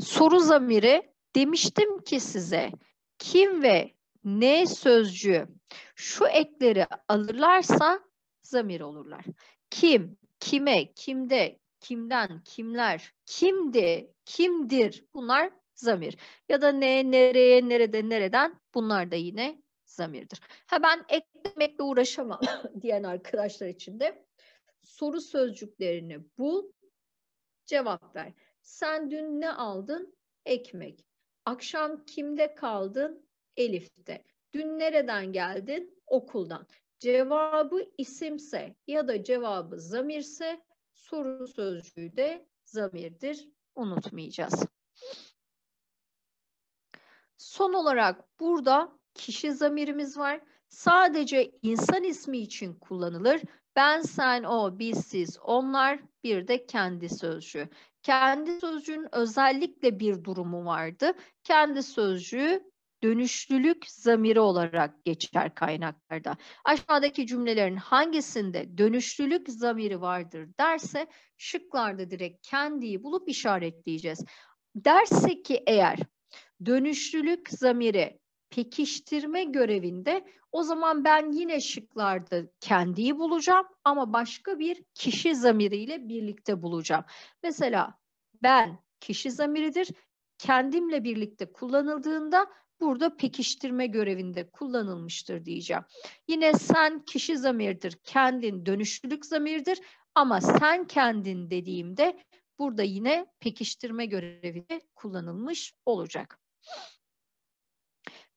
Soru zamiri demiştim ki size kim ve ne sözcüğü şu ekleri alırlarsa zamir olurlar. Kim, kime, kimde, kimden, kimler, kimdi, kimdir bunlar zamir. Ya da ne, nereye, nerede, nereden bunlar da yine zamirdir. Ha ben eklemekle uğraşamam diyen arkadaşlar için de soru sözcüklerini bul, cevap ver. Sen dün ne aldın? Ekmek. Akşam kimde kaldın? Elif'te. Dün nereden geldin? Okuldan. Cevabı isimse ya da cevabı zamirse soru sözcüğü de zamirdir. Unutmayacağız. Son olarak burada kişi zamirimiz var. Sadece insan ismi için kullanılır. Ben, sen, o, biz, siz, onlar bir de kendi sözcüğü. Kendi sözcüğün özellikle bir durumu vardı. Kendi sözcüğü dönüşlülük zamiri olarak geçer kaynaklarda. Aşağıdaki cümlelerin hangisinde dönüşlülük zamiri vardır derse şıklarda direkt kendiyi bulup işaretleyeceğiz. Derse ki eğer dönüşlülük zamiri pekiştirme görevinde o zaman ben yine şıklarda kendiyi bulacağım ama başka bir kişi zamiriyle birlikte bulacağım. Mesela ben kişi zamiridir. Kendimle birlikte kullanıldığında burada pekiştirme görevinde kullanılmıştır diyeceğim. Yine sen kişi zamirdir, kendin dönüşlülük zamirdir ama sen kendin dediğimde burada yine pekiştirme görevinde kullanılmış olacak.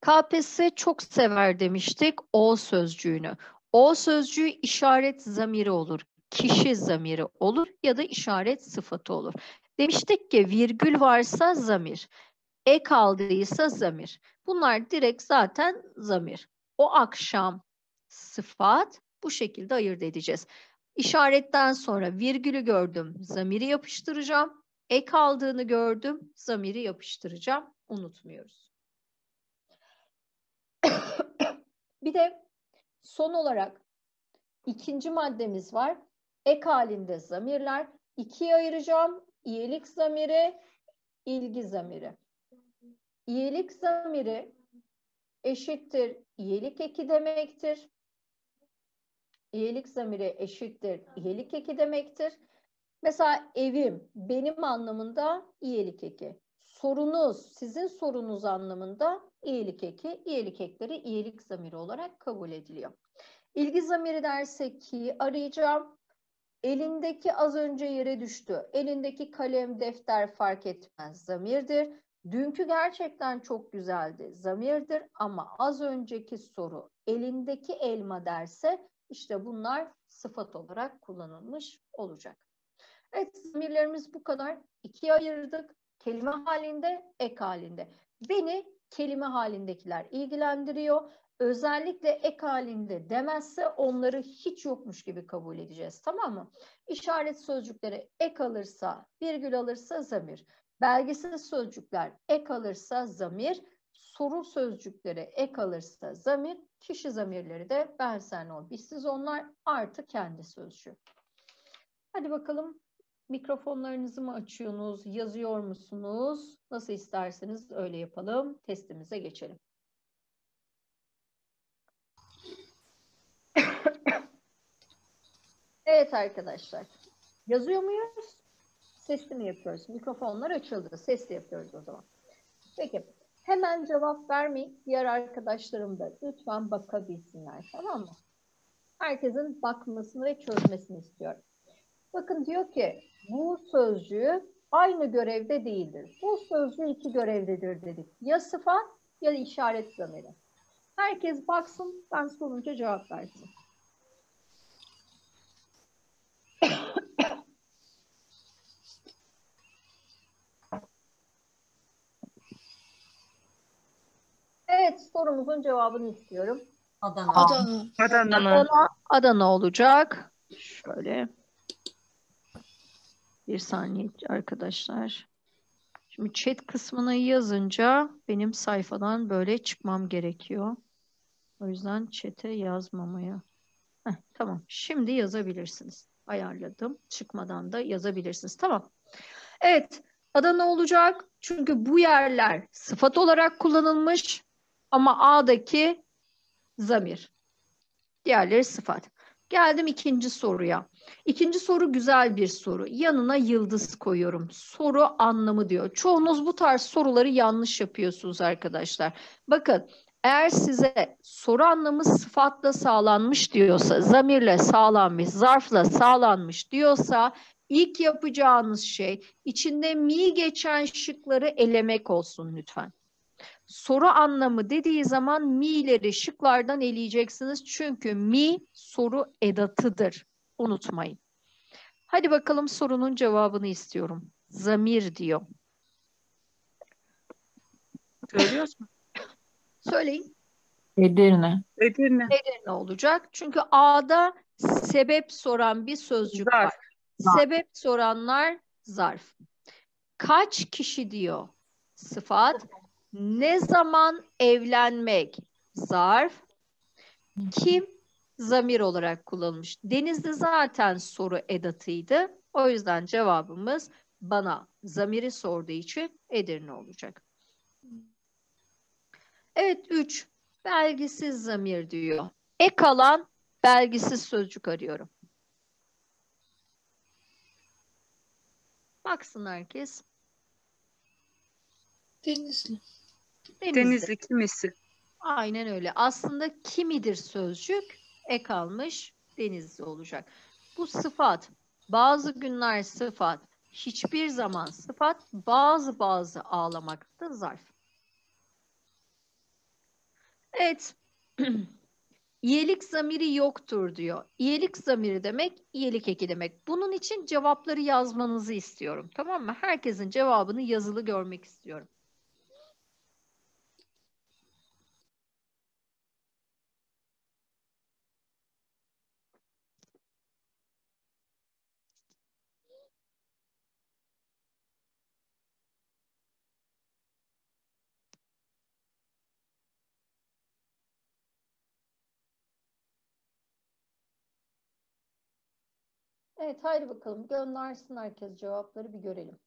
KPSS çok sever demiştik o sözcüğünü. O sözcüğü işaret zamiri olur, kişi zamiri olur ya da işaret sıfatı olur. Demiştik ki virgül varsa zamir, ek aldıysa zamir. Bunlar direkt zaten zamir. O akşam sıfat bu şekilde ayırt edeceğiz. İşaretten sonra virgülü gördüm, zamiri yapıştıracağım. Ek aldığını gördüm, zamiri yapıştıracağım. Unutmuyoruz. Bir de son olarak ikinci maddemiz var. Ek halinde zamirler. İkiye ayıracağım. İyilik zamiri, ilgi zamiri. İyilik zamiri eşittir iyilik eki demektir. İyilik zamiri eşittir iyilik eki demektir. Mesela evim benim anlamında iyilik eki. Sorunuz sizin sorunuz anlamında iyilik eki. İyilik ekleri iyilik zamiri olarak kabul ediliyor. İlgi zamiri dersek ki arayacağım. Elindeki az önce yere düştü. Elindeki kalem, defter fark etmez zamirdir. Dünkü gerçekten çok güzeldi zamirdir ama az önceki soru elindeki elma derse işte bunlar sıfat olarak kullanılmış olacak. Evet zamirlerimiz bu kadar. İkiye ayırdık. Kelime halinde, ek halinde. Beni kelime halindekiler ilgilendiriyor. Özellikle ek halinde demezse onları hiç yokmuş gibi kabul edeceğiz. Tamam mı? İşaret sözcükleri ek alırsa, virgül alırsa zamir. Belgesiz sözcükler ek alırsa zamir. Soru sözcükleri ek alırsa zamir. Kişi zamirleri de ben sen o bizsiz onlar artı kendi sözcüğü. Hadi bakalım mikrofonlarınızı mı açıyorsunuz, yazıyor musunuz? Nasıl isterseniz öyle yapalım. Testimize geçelim. Evet arkadaşlar. Yazıyor muyuz? Sesli mi yapıyoruz? Mikrofonlar açıldı. Sesli yapıyoruz o zaman. Peki. Hemen cevap vermeyin. Diğer arkadaşlarım da lütfen bakabilsinler. Tamam mı? Herkesin bakmasını ve çözmesini istiyorum. Bakın diyor ki bu sözcüğü aynı görevde değildir. Bu sözcüğü iki görevdedir dedik. Ya sıfat ya da işaret zamiri. Herkes baksın ben sorunca cevap versin. Evet sorumuzun cevabını istiyorum. Adana. Adana. Adana. Adana, Adana olacak. Şöyle. Bir saniye arkadaşlar. Şimdi chat kısmına yazınca benim sayfadan böyle çıkmam gerekiyor. O yüzden chat'e yazmamaya. Heh, tamam. Şimdi yazabilirsiniz. Ayarladım. Çıkmadan da yazabilirsiniz. Tamam. Evet. Adana olacak. Çünkü bu yerler sıfat olarak kullanılmış ama A'daki zamir. Diğerleri sıfat. Geldim ikinci soruya. İkinci soru güzel bir soru. Yanına yıldız koyuyorum. Soru anlamı diyor. Çoğunuz bu tarz soruları yanlış yapıyorsunuz arkadaşlar. Bakın eğer size soru anlamı sıfatla sağlanmış diyorsa, zamirle sağlanmış, zarfla sağlanmış diyorsa ilk yapacağınız şey içinde mi geçen şıkları elemek olsun lütfen. Soru anlamı dediği zaman mi'leri şıklardan eleyeceksiniz. Çünkü mi soru edatıdır. Unutmayın. Hadi bakalım sorunun cevabını istiyorum. Zamir diyor. Söylüyoruz mu? Söyleyin. Edirne. Edirne. Nedir ne olacak? Çünkü A'da sebep soran bir sözcük Zarf. var. Sebep soranlar zarf. Kaç kişi diyor? Sıfat. Ne zaman evlenmek? Zarf. Kim? Zamir olarak kullanılmış. Denizli zaten soru edatıydı. O yüzden cevabımız bana zamiri sorduğu için Edirne olacak. Evet 3. Belgisiz zamir diyor. Ek alan belgisiz sözcük arıyorum. Baksın herkes. Denizli. Denizli. Denizli kimisi. Aynen öyle. Aslında kimidir sözcük ek almış denizli olacak. Bu sıfat. Bazı günler sıfat. Hiçbir zaman sıfat. Bazı bazı ağlamakta zarf. Evet. İyelik zamiri yoktur diyor. İyelik zamiri demek, iyelik eki demek. Bunun için cevapları yazmanızı istiyorum. Tamam mı? Herkesin cevabını yazılı görmek istiyorum. Evet, haydi bakalım göndersin herkes cevapları bir görelim.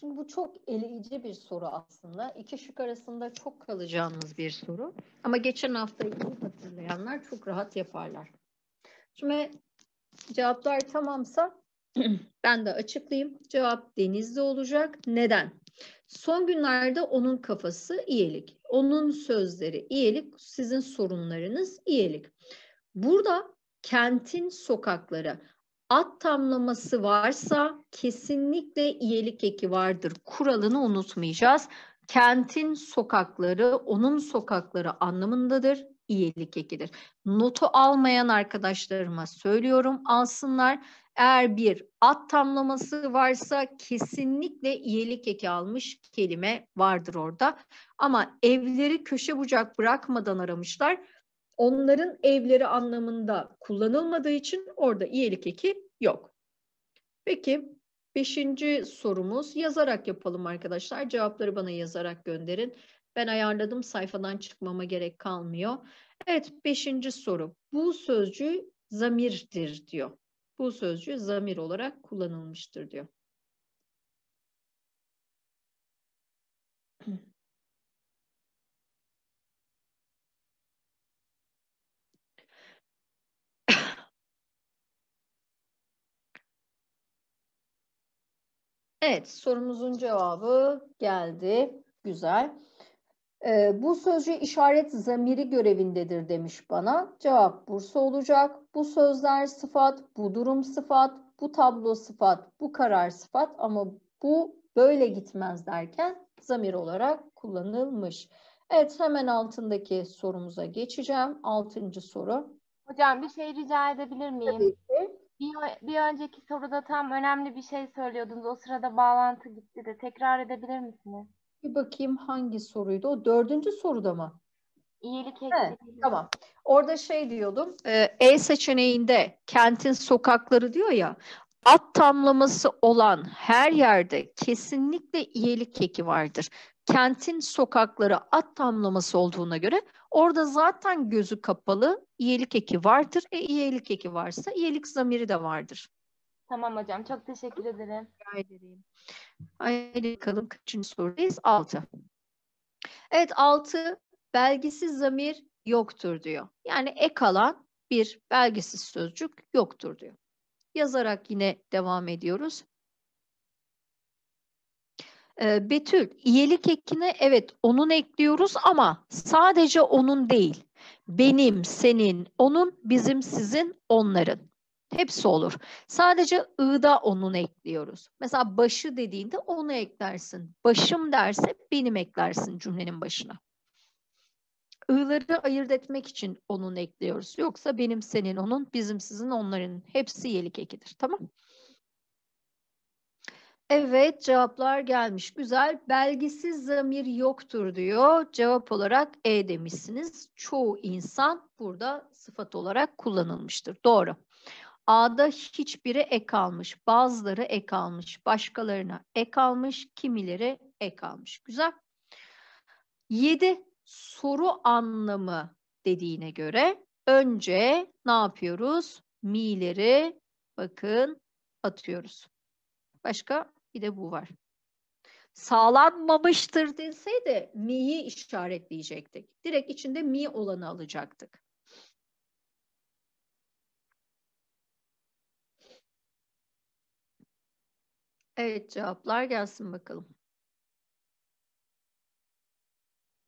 Çünkü bu çok eleyici bir soru aslında. İki şık arasında çok kalacağınız bir soru. Ama geçen haftayı iyi hatırlayanlar çok rahat yaparlar. Şimdi cevaplar tamamsa ben de açıklayayım. Cevap Denizli olacak. Neden? Son günlerde onun kafası iyilik. Onun sözleri iyilik. Sizin sorunlarınız iyilik. Burada kentin sokakları at tamlaması varsa kesinlikle iyilik eki vardır. Kuralını unutmayacağız. Kentin sokakları onun sokakları anlamındadır. İyilik ekidir. Notu almayan arkadaşlarıma söylüyorum alsınlar. Eğer bir at tamlaması varsa kesinlikle iyilik eki almış kelime vardır orada. Ama evleri köşe bucak bırakmadan aramışlar. Onların evleri anlamında kullanılmadığı için orada iyilik eki yok. Peki beşinci sorumuz yazarak yapalım arkadaşlar. Cevapları bana yazarak gönderin. Ben ayarladım sayfadan çıkmama gerek kalmıyor. Evet beşinci soru. Bu sözcüğü zamirdir diyor. Bu sözcüğü zamir olarak kullanılmıştır diyor. Evet, sorumuzun cevabı geldi. Güzel. Ee, bu sözcüğü işaret zamiri görevindedir demiş bana. Cevap Bursa olacak. Bu sözler sıfat, bu durum sıfat, bu tablo sıfat, bu karar sıfat ama bu böyle gitmez derken zamir olarak kullanılmış. Evet, hemen altındaki sorumuza geçeceğim. Altıncı soru. Hocam bir şey rica edebilir miyim? Tabii ki. Bir, bir önceki soruda tam önemli bir şey söylüyordunuz. O sırada bağlantı gitti de. Tekrar edebilir misiniz? Bir bakayım hangi soruydu? O dördüncü soruda mı? İyilik eksikliği. tamam. Orada şey diyordum. E, E seçeneğinde kentin sokakları diyor ya. At tamlaması olan her yerde kesinlikle iyilik eki vardır. Kentin sokakları at tamlaması olduğuna göre orada zaten gözü kapalı iyilik eki vardır. E iyilik eki varsa iyilik zamiri de vardır. Tamam hocam. Çok teşekkür ederim. Rica ederim. Haydi bakalım kaçıncı sorudayız? Altı. Evet altı belgisiz zamir yoktur diyor. Yani ek alan bir belgisiz sözcük yoktur diyor. Yazarak yine devam ediyoruz. Ee, Betül, iyilik ekine evet onun ekliyoruz ama sadece onun değil. Benim, senin, onun, bizim, sizin, onların. Hepsi olur. Sadece ı'da onun ekliyoruz. Mesela başı dediğinde onu eklersin. Başım derse benim eklersin cümlenin başına. I'ları ayırt etmek için onun ekliyoruz. Yoksa benim, senin, onun, bizim, sizin, onların hepsi iyilik ekidir. Tamam Evet cevaplar gelmiş. Güzel. Belgisiz zamir yoktur diyor. Cevap olarak E demişsiniz. Çoğu insan burada sıfat olarak kullanılmıştır. Doğru. A'da hiçbiri ek almış, bazıları ek almış, başkalarına ek almış, kimileri ek almış. Güzel. 7 soru anlamı dediğine göre önce ne yapıyoruz? Mi'leri bakın atıyoruz. Başka bir de bu var. Sağlanmamıştır deseydi mi'yi işaretleyecektik. Direkt içinde mi olanı alacaktık. Evet cevaplar gelsin bakalım.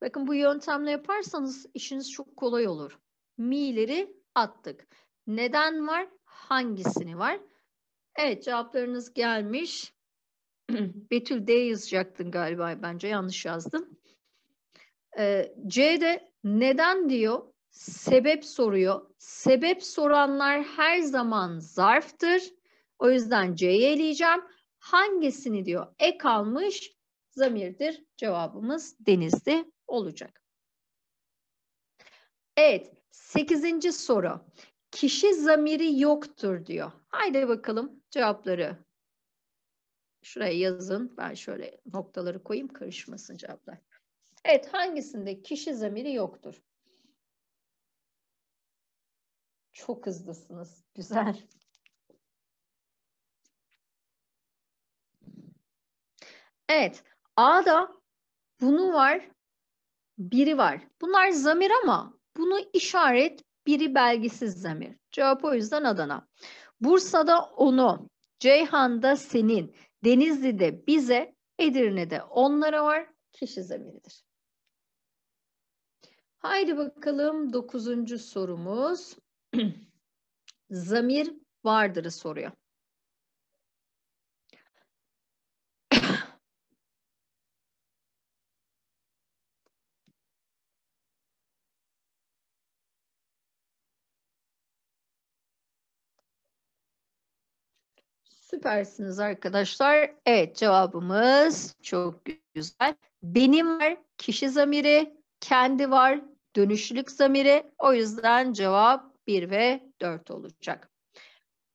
Bakın bu yöntemle yaparsanız işiniz çok kolay olur. Mi'leri attık. Neden var? Hangisini var? Evet cevaplarınız gelmiş. Betül D yazacaktın galiba bence yanlış yazdım. Ee, C'de neden diyor? Sebep soruyor. Sebep soranlar her zaman zarftır. O yüzden C'yi eleyeceğim. Hangisini diyor? Ek almış zamirdir. Cevabımız denizde olacak. Evet. Sekizinci soru. Kişi zamiri yoktur diyor. Haydi bakalım cevapları. Şuraya yazın. Ben şöyle noktaları koyayım karışmasın cevaplar. Evet hangisinde kişi zamiri yoktur? Çok hızlısınız. Güzel. Evet. A'da bunu var, biri var. Bunlar zamir ama bunu işaret biri belgisiz zamir. Cevap o yüzden Adana. Bursa'da onu, Ceyhan'da senin, Denizli'de bize, Edirne'de onlara var. Kişi zamiridir. Haydi bakalım dokuzuncu sorumuz. Zamir vardırı soruyor. Süpersiniz arkadaşlar. Evet cevabımız çok güzel. Benim var kişi zamiri, kendi var dönüşlük zamiri. O yüzden cevap 1 ve 4 olacak.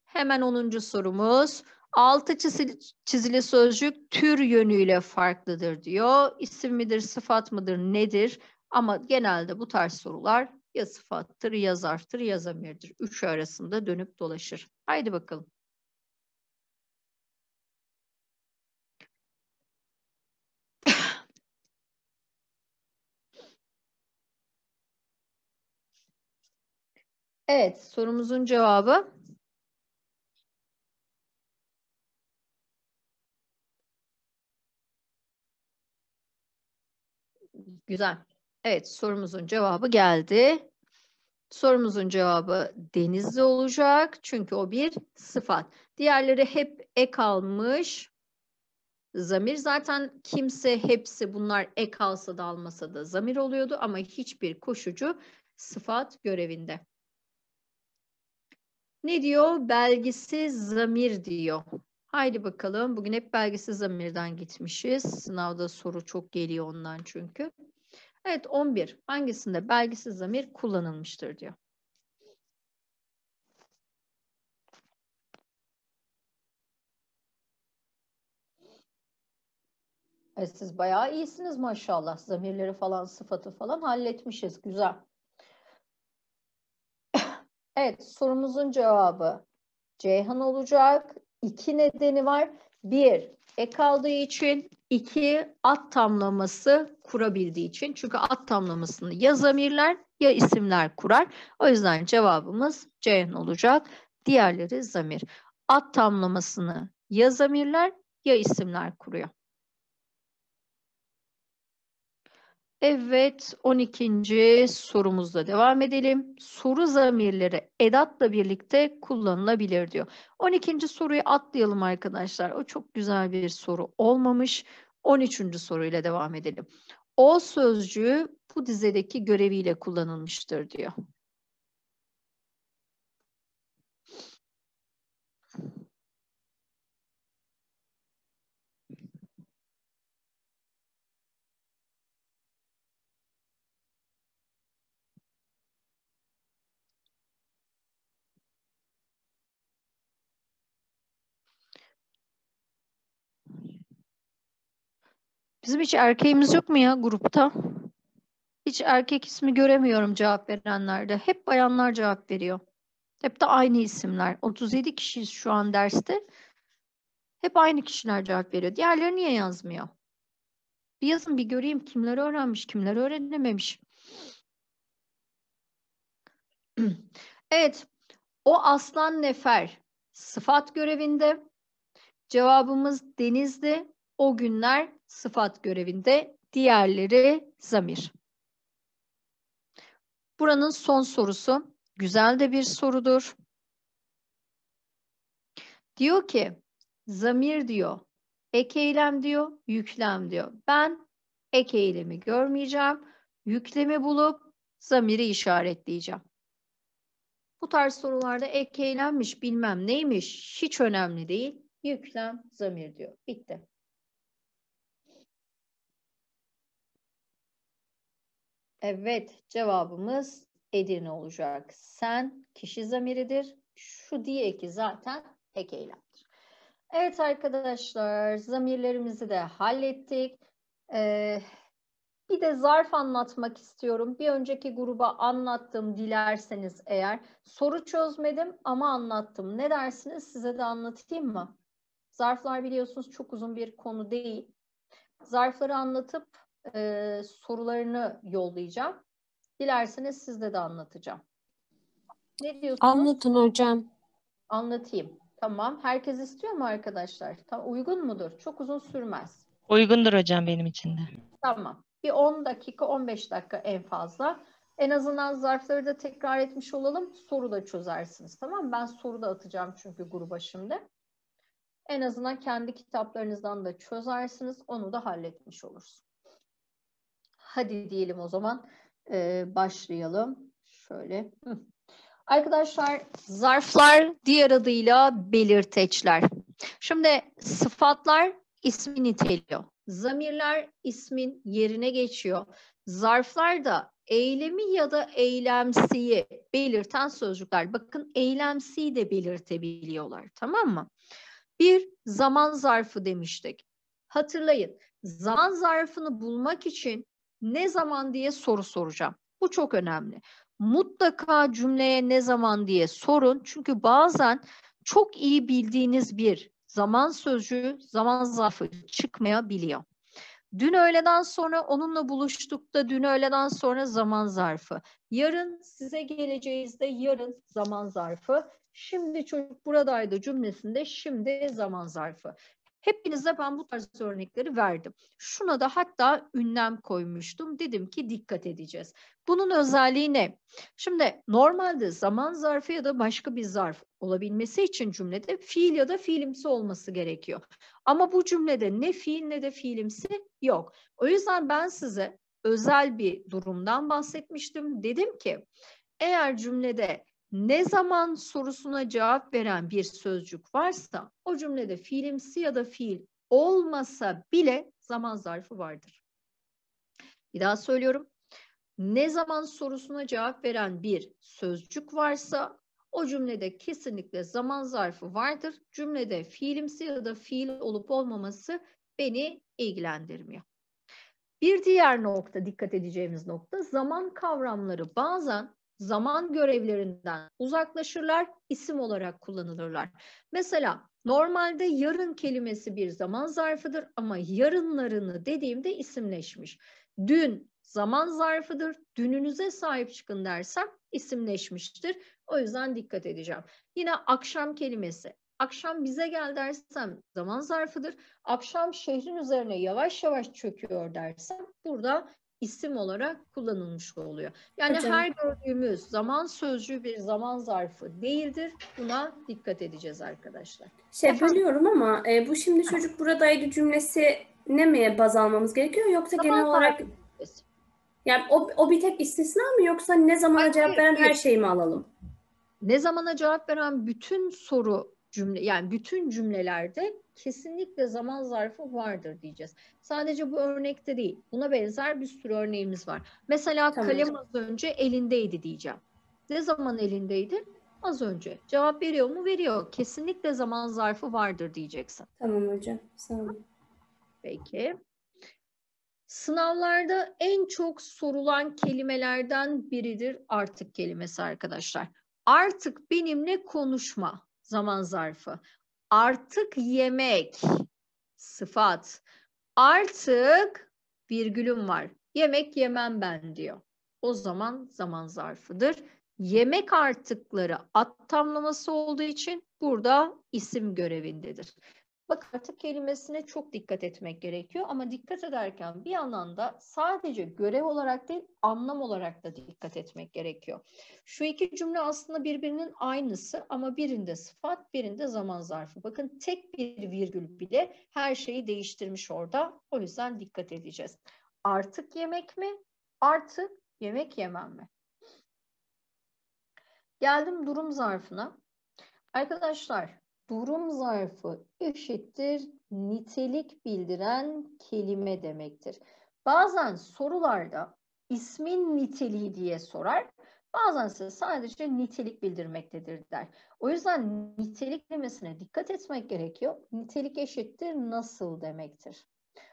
Hemen 10. sorumuz. Altı çizili, çizili sözcük tür yönüyle farklıdır diyor. İsim midir, sıfat mıdır, nedir? Ama genelde bu tarz sorular ya sıfattır, ya zarftır, ya zamirdir. Üçü arasında dönüp dolaşır. Haydi bakalım. Evet, sorumuzun cevabı Güzel. Evet, sorumuzun cevabı geldi. Sorumuzun cevabı denizli olacak. Çünkü o bir sıfat. Diğerleri hep ek almış. Zamir zaten kimse hepsi bunlar ek alsa da almasa da zamir oluyordu ama hiçbir koşucu sıfat görevinde. Ne diyor? Belgisiz zamir diyor. Haydi bakalım. Bugün hep belgisiz zamirden gitmişiz. Sınavda soru çok geliyor ondan çünkü. Evet 11. Hangisinde belgisiz zamir kullanılmıştır diyor. Evet, siz bayağı iyisiniz maşallah. Zamirleri falan, sıfatı falan halletmişiz. Güzel. Evet, sorumuzun cevabı Ceyhan olacak. İki nedeni var. Bir, ek aldığı için. iki at tamlaması kurabildiği için. Çünkü at tamlamasını ya zamirler ya isimler kurar. O yüzden cevabımız Ceyhan olacak. Diğerleri zamir. At tamlamasını ya zamirler ya isimler kuruyor. Evet, 12. sorumuzla devam edelim. Soru zamirleri edatla birlikte kullanılabilir diyor. 12. soruyu atlayalım arkadaşlar. O çok güzel bir soru olmamış. 13. soruyla devam edelim. O sözcüğü bu dizedeki göreviyle kullanılmıştır diyor. Bizim hiç erkeğimiz yok mu ya grupta? Hiç erkek ismi göremiyorum cevap verenlerde. Hep bayanlar cevap veriyor. Hep de aynı isimler. 37 kişiyiz şu an derste. Hep aynı kişiler cevap veriyor. Diğerleri niye yazmıyor? Bir yazın bir göreyim kimler öğrenmiş, kimler öğrenememiş. evet. O aslan nefer sıfat görevinde. Cevabımız denizde. O günler sıfat görevinde. Diğerleri zamir. Buranın son sorusu. Güzel de bir sorudur. Diyor ki zamir diyor, ek eylem diyor, yüklem diyor. Ben ek eylemi görmeyeceğim. Yüklemi bulup zamiri işaretleyeceğim. Bu tarz sorularda ek eylemmiş bilmem neymiş hiç önemli değil. Yüklem zamir diyor. Bitti. Evet, cevabımız Edirne olacak. Sen kişi zamiridir. Şu diye eki zaten ek eylemdir. Evet arkadaşlar, zamirlerimizi de hallettik. Ee, bir de zarf anlatmak istiyorum. Bir önceki gruba anlattım dilerseniz eğer. Soru çözmedim ama anlattım. Ne dersiniz? Size de anlatayım mı? Zarflar biliyorsunuz çok uzun bir konu değil. zarfları anlatıp e, sorularını yollayacağım. Dilerseniz sizde de anlatacağım. Ne diyorsunuz? Anlatın hocam. Anlatayım. Tamam. Herkes istiyor mu arkadaşlar? Tam uygun mudur? Çok uzun sürmez. Uygundur hocam benim için de. Tamam. Bir 10 dakika, 15 dakika en fazla. En azından zarfları da tekrar etmiş olalım. Soru da çözersiniz. Tamam mı? Ben soru da atacağım çünkü gruba şimdi. En azından kendi kitaplarınızdan da çözersiniz. Onu da halletmiş oluruz. Hadi diyelim o zaman. Ee, başlayalım. Şöyle. Arkadaşlar zarflar diğer adıyla belirteçler. Şimdi sıfatlar ismi niteliyor. Zamirler ismin yerine geçiyor. Zarflar da eylemi ya da eylemsiyi belirten sözcükler. Bakın eylemsiyi de belirtebiliyorlar. Tamam mı? Bir zaman zarfı demiştik. Hatırlayın. Zaman zarfını bulmak için ne zaman diye soru soracağım. Bu çok önemli. Mutlaka cümleye ne zaman diye sorun. Çünkü bazen çok iyi bildiğiniz bir zaman sözcüğü, zaman zarfı çıkmayabiliyor. Dün öğleden sonra onunla buluştuk da dün öğleden sonra zaman zarfı. Yarın size geleceğiz de yarın zaman zarfı. Şimdi çocuk buradaydı cümlesinde şimdi zaman zarfı. Hepinize ben bu tarz örnekleri verdim. Şuna da hatta ünlem koymuştum. Dedim ki dikkat edeceğiz. Bunun özelliği ne? Şimdi normalde zaman zarfı ya da başka bir zarf olabilmesi için cümlede fiil ya da fiilimsi olması gerekiyor. Ama bu cümlede ne fiil ne de fiilimsi yok. O yüzden ben size özel bir durumdan bahsetmiştim. Dedim ki eğer cümlede ne zaman sorusuna cevap veren bir sözcük varsa o cümlede fiilimsi ya da fiil olmasa bile zaman zarfı vardır. Bir daha söylüyorum. Ne zaman sorusuna cevap veren bir sözcük varsa o cümlede kesinlikle zaman zarfı vardır. Cümlede fiilimsi ya da fiil olup olmaması beni ilgilendirmiyor. Bir diğer nokta, dikkat edeceğimiz nokta zaman kavramları bazen zaman görevlerinden uzaklaşırlar, isim olarak kullanılırlar. Mesela normalde yarın kelimesi bir zaman zarfıdır ama yarınlarını dediğimde isimleşmiş. Dün zaman zarfıdır, dününüze sahip çıkın dersem isimleşmiştir. O yüzden dikkat edeceğim. Yine akşam kelimesi. Akşam bize gel dersem zaman zarfıdır. Akşam şehrin üzerine yavaş yavaş çöküyor dersem burada isim olarak kullanılmış oluyor. Yani Hocam. her gördüğümüz zaman sözcüğü bir zaman zarfı değildir. Buna dikkat edeceğiz arkadaşlar. Şey bölüyorum ama e, bu şimdi çocuk buradaydı cümlesi ne mi baz almamız gerekiyor yoksa genel Zaman olarak zarfı. yani o, o bir tek istisna mı yoksa ne zamana Hayır, cevap veren hayır. her şeyi mi alalım? Ne zamana cevap veren bütün soru cümle yani bütün cümlelerde kesinlikle zaman zarfı vardır diyeceğiz. Sadece bu örnekte değil. Buna benzer bir sürü örneğimiz var. Mesela Tamam kalem az önce elindeydi diyeceğim. Ne zaman elindeydi? Az önce. Cevap veriyor mu? Veriyor. Kesinlikle zaman zarfı vardır diyeceksin. Tamam hocam. Sağ olun. Peki. Sınavlarda en çok sorulan kelimelerden biridir artık kelimesi arkadaşlar. Artık benimle konuşma zaman zarfı. Artık yemek sıfat. Artık virgülüm var. Yemek yemem ben diyor. O zaman zaman zarfıdır. Yemek artıkları at tamlaması olduğu için burada isim görevindedir. Bak artık kelimesine çok dikkat etmek gerekiyor ama dikkat ederken bir yandan da sadece görev olarak değil anlam olarak da dikkat etmek gerekiyor. Şu iki cümle aslında birbirinin aynısı ama birinde sıfat birinde zaman zarfı. Bakın tek bir virgül bile her şeyi değiştirmiş orada. O yüzden dikkat edeceğiz. Artık yemek mi? Artık yemek yemem mi? Geldim durum zarfına. Arkadaşlar durum zarfı eşittir nitelik bildiren kelime demektir. Bazen sorularda ismin niteliği diye sorar. Bazen ise sadece nitelik bildirmektedir der. O yüzden nitelik kelimesine dikkat etmek gerekiyor. Nitelik eşittir nasıl demektir.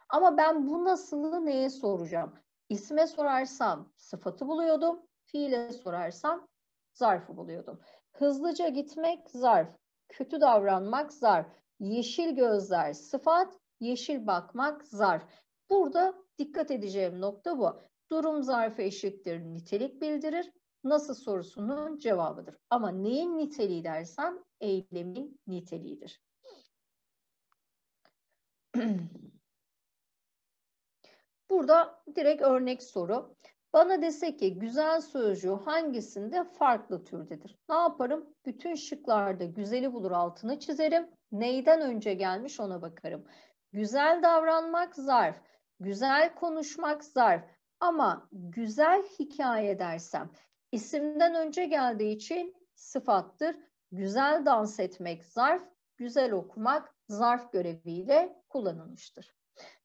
Ama ben bu nasılı neye soracağım? İsme sorarsam sıfatı buluyordum. Fiile sorarsam zarfı buluyordum. Hızlıca gitmek zarf. Kötü davranmak zarf. Yeşil gözler sıfat. Yeşil bakmak zarf. Burada dikkat edeceğim nokta bu. Durum zarfı eşittir nitelik bildirir. Nasıl sorusunun cevabıdır. Ama neyin niteliği dersem eylemin niteliğidir. Burada direkt örnek soru. Bana dese ki güzel sözcüğü hangisinde farklı türdedir? Ne yaparım? Bütün şıklarda güzeli bulur altını çizerim. Neyden önce gelmiş ona bakarım. Güzel davranmak zarf, güzel konuşmak zarf ama güzel hikaye dersem isimden önce geldiği için sıfattır. Güzel dans etmek zarf, güzel okumak zarf göreviyle kullanılmıştır.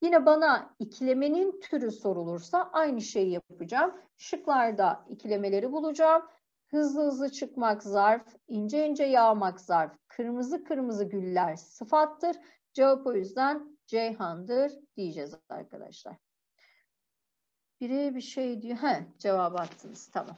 Yine bana ikilemenin türü sorulursa aynı şeyi yapacağım. Şıklarda ikilemeleri bulacağım. Hızlı hızlı çıkmak zarf, ince ince yağmak zarf, kırmızı kırmızı güller sıfattır. Cevap o yüzden Ceyhan'dır diyeceğiz arkadaşlar. Biri bir şey diyor. He, cevabı attınız. Tamam.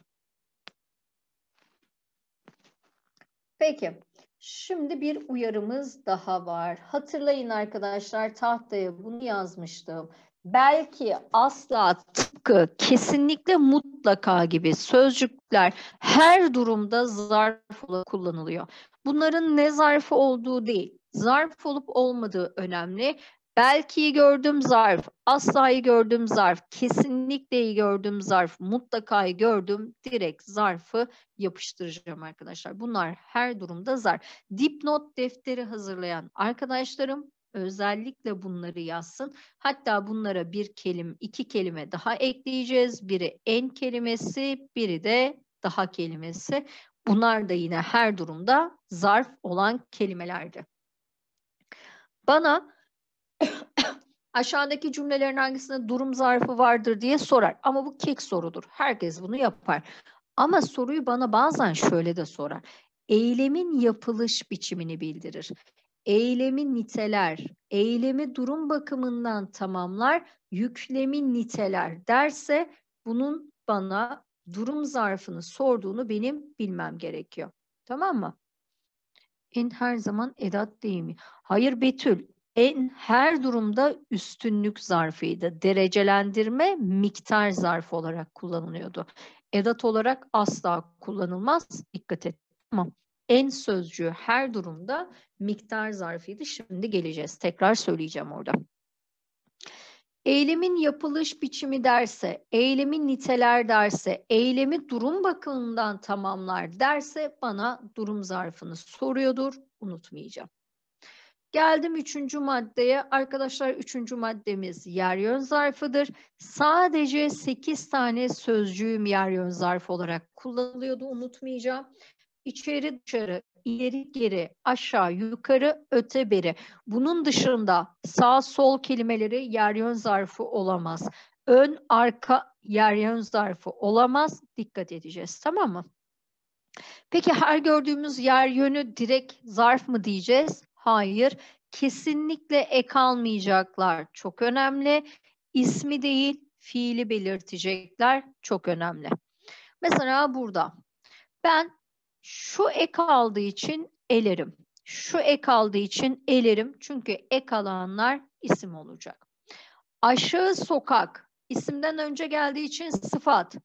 Peki. Şimdi bir uyarımız daha var. Hatırlayın arkadaşlar tahtaya bunu yazmıştım. Belki, asla, tıpkı, kesinlikle, mutlaka gibi sözcükler her durumda zarf olarak kullanılıyor. Bunların ne zarfı olduğu değil, zarf olup olmadığı önemli. Belki'yi gördüm zarf, aslayı gördüm zarf, kesinlikleyi gördüm zarf, mutlakayı gördüm direkt zarfı yapıştıracağım arkadaşlar. Bunlar her durumda zarf. Dipnot defteri hazırlayan arkadaşlarım özellikle bunları yazsın. Hatta bunlara bir kelime, iki kelime daha ekleyeceğiz. Biri en kelimesi, biri de daha kelimesi. Bunlar da yine her durumda zarf olan kelimelerdi. Bana aşağıdaki cümlelerin hangisinde durum zarfı vardır diye sorar. Ama bu kek sorudur. Herkes bunu yapar. Ama soruyu bana bazen şöyle de sorar. Eylemin yapılış biçimini bildirir. Eylemi niteler, eylemi durum bakımından tamamlar, yüklemi niteler derse bunun bana durum zarfını sorduğunu benim bilmem gerekiyor. Tamam mı? En her zaman edat değil mi? Hayır Betül, en her durumda üstünlük zarfıydı. Derecelendirme miktar zarfı olarak kullanılıyordu. Edat olarak asla kullanılmaz. Dikkat et. Tamam. En sözcüğü her durumda miktar zarfıydı. Şimdi geleceğiz. Tekrar söyleyeceğim orada. Eylemin yapılış biçimi derse, eylemin niteler derse, eylemi durum bakımından tamamlar derse bana durum zarfını soruyordur. Unutmayacağım. Geldim üçüncü maddeye. Arkadaşlar üçüncü maddemiz yer yön zarfıdır. Sadece sekiz tane sözcüğüm yer yön zarfı olarak kullanılıyordu. Unutmayacağım. İçeri dışarı, ileri geri, aşağı, yukarı, öte beri. Bunun dışında sağ sol kelimeleri yer yön zarfı olamaz. Ön, arka yer yön zarfı olamaz. Dikkat edeceğiz tamam mı? Peki her gördüğümüz yer yönü direkt zarf mı diyeceğiz? Hayır. Kesinlikle ek almayacaklar. Çok önemli. İsmi değil, fiili belirtecekler. Çok önemli. Mesela burada. Ben şu ek aldığı için elerim. Şu ek aldığı için elerim. Çünkü ek alanlar isim olacak. Aşağı sokak isimden önce geldiği için sıfat.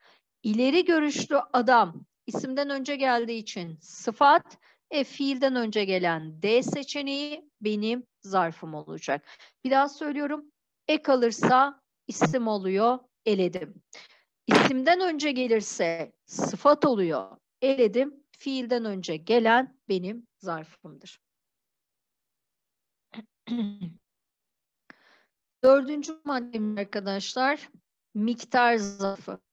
İleri görüşlü adam isimden önce geldiği için sıfat. E, fiilden önce gelen D seçeneği benim zarfım olacak. Bir daha söylüyorum. Ek alırsa isim oluyor, eledim. İsimden önce gelirse sıfat oluyor, eledim. Fiilden önce gelen benim zarfımdır. Dördüncü maddemiz arkadaşlar miktar zarfı.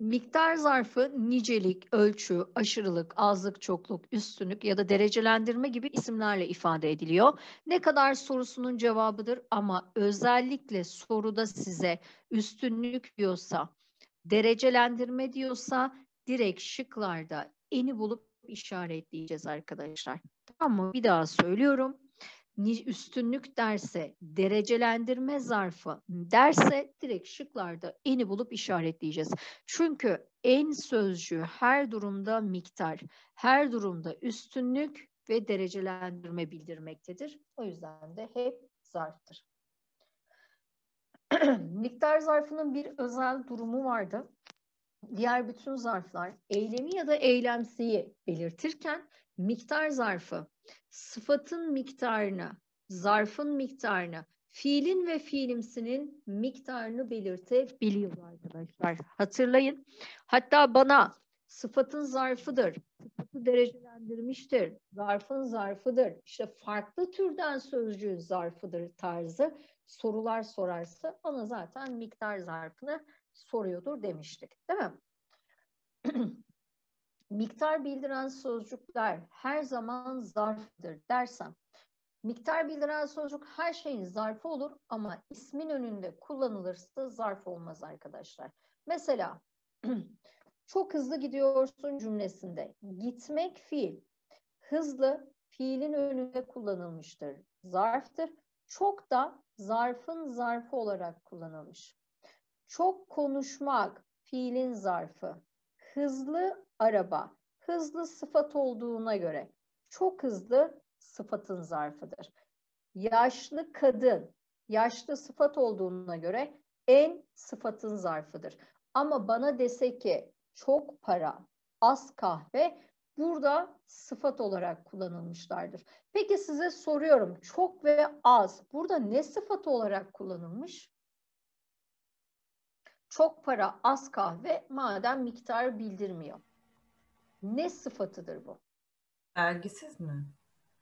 Miktar zarfı nicelik, ölçü, aşırılık, azlık, çokluk, üstünlük ya da derecelendirme gibi isimlerle ifade ediliyor. Ne kadar sorusunun cevabıdır ama özellikle soruda size üstünlük diyorsa, derecelendirme diyorsa direkt şıklarda eni bulup işaretleyeceğiz arkadaşlar. Tamam mı? Bir daha söylüyorum üstünlük derse, derecelendirme zarfı derse direkt şıklarda eni bulup işaretleyeceğiz. Çünkü en sözcüğü her durumda miktar, her durumda üstünlük ve derecelendirme bildirmektedir. O yüzden de hep zarftır. miktar zarfının bir özel durumu vardı. Diğer bütün zarflar eylemi ya da eylemsiyi belirtirken miktar zarfı sıfatın miktarını, zarfın miktarını, fiilin ve fiilimsinin miktarını belirtebiliyor arkadaşlar. Hatırlayın. Hatta bana sıfatın zarfıdır, sıfatı derecelendirmiştir, zarfın zarfıdır, işte farklı türden sözcüğün zarfıdır tarzı sorular sorarsa ona zaten miktar zarfını soruyordur demiştik. Değil mi? miktar bildiren sözcükler her zaman zarftır dersem miktar bildiren sözcük her şeyin zarfı olur ama ismin önünde kullanılırsa zarf olmaz arkadaşlar. Mesela çok hızlı gidiyorsun cümlesinde gitmek fiil hızlı fiilin önünde kullanılmıştır. Zarftır. Çok da zarfın zarfı olarak kullanılmış. Çok konuşmak fiilin zarfı. Hızlı araba. Hızlı sıfat olduğuna göre çok hızlı sıfatın zarfıdır. Yaşlı kadın. Yaşlı sıfat olduğuna göre en sıfatın zarfıdır. Ama bana dese ki çok para, az kahve burada sıfat olarak kullanılmışlardır. Peki size soruyorum çok ve az burada ne sıfatı olarak kullanılmış? Çok para, az kahve madem miktar bildirmiyor. Ne sıfatıdır bu? Belgisiz mi?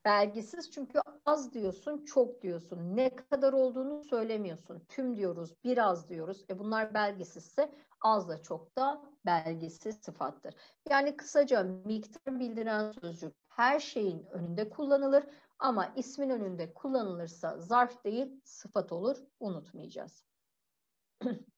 Belgisiz çünkü az diyorsun, çok diyorsun. Ne kadar olduğunu söylemiyorsun. Tüm diyoruz, biraz diyoruz. E bunlar belgisizse az da çok da belgisiz sıfattır. Yani kısaca miktar bildiren sözcük her şeyin önünde kullanılır ama ismin önünde kullanılırsa zarf değil sıfat olur. Unutmayacağız.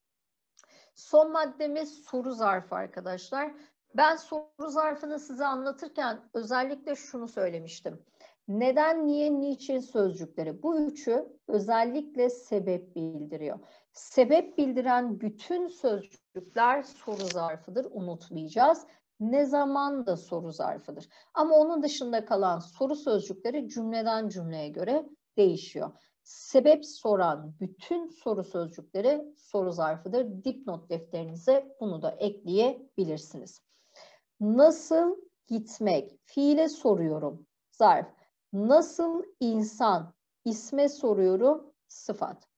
Son maddemiz soru zarfı arkadaşlar. Ben soru zarfını size anlatırken özellikle şunu söylemiştim. Neden, niye, niçin sözcükleri. Bu üçü özellikle sebep bildiriyor. Sebep bildiren bütün sözcükler soru zarfıdır. Unutmayacağız. Ne zaman da soru zarfıdır. Ama onun dışında kalan soru sözcükleri cümleden cümleye göre değişiyor. Sebep soran bütün soru sözcükleri soru zarfıdır. Dipnot defterinize bunu da ekleyebilirsiniz. Nasıl gitmek? Fiile soruyorum. Zarf. Nasıl insan? İsme soruyorum. Sıfat.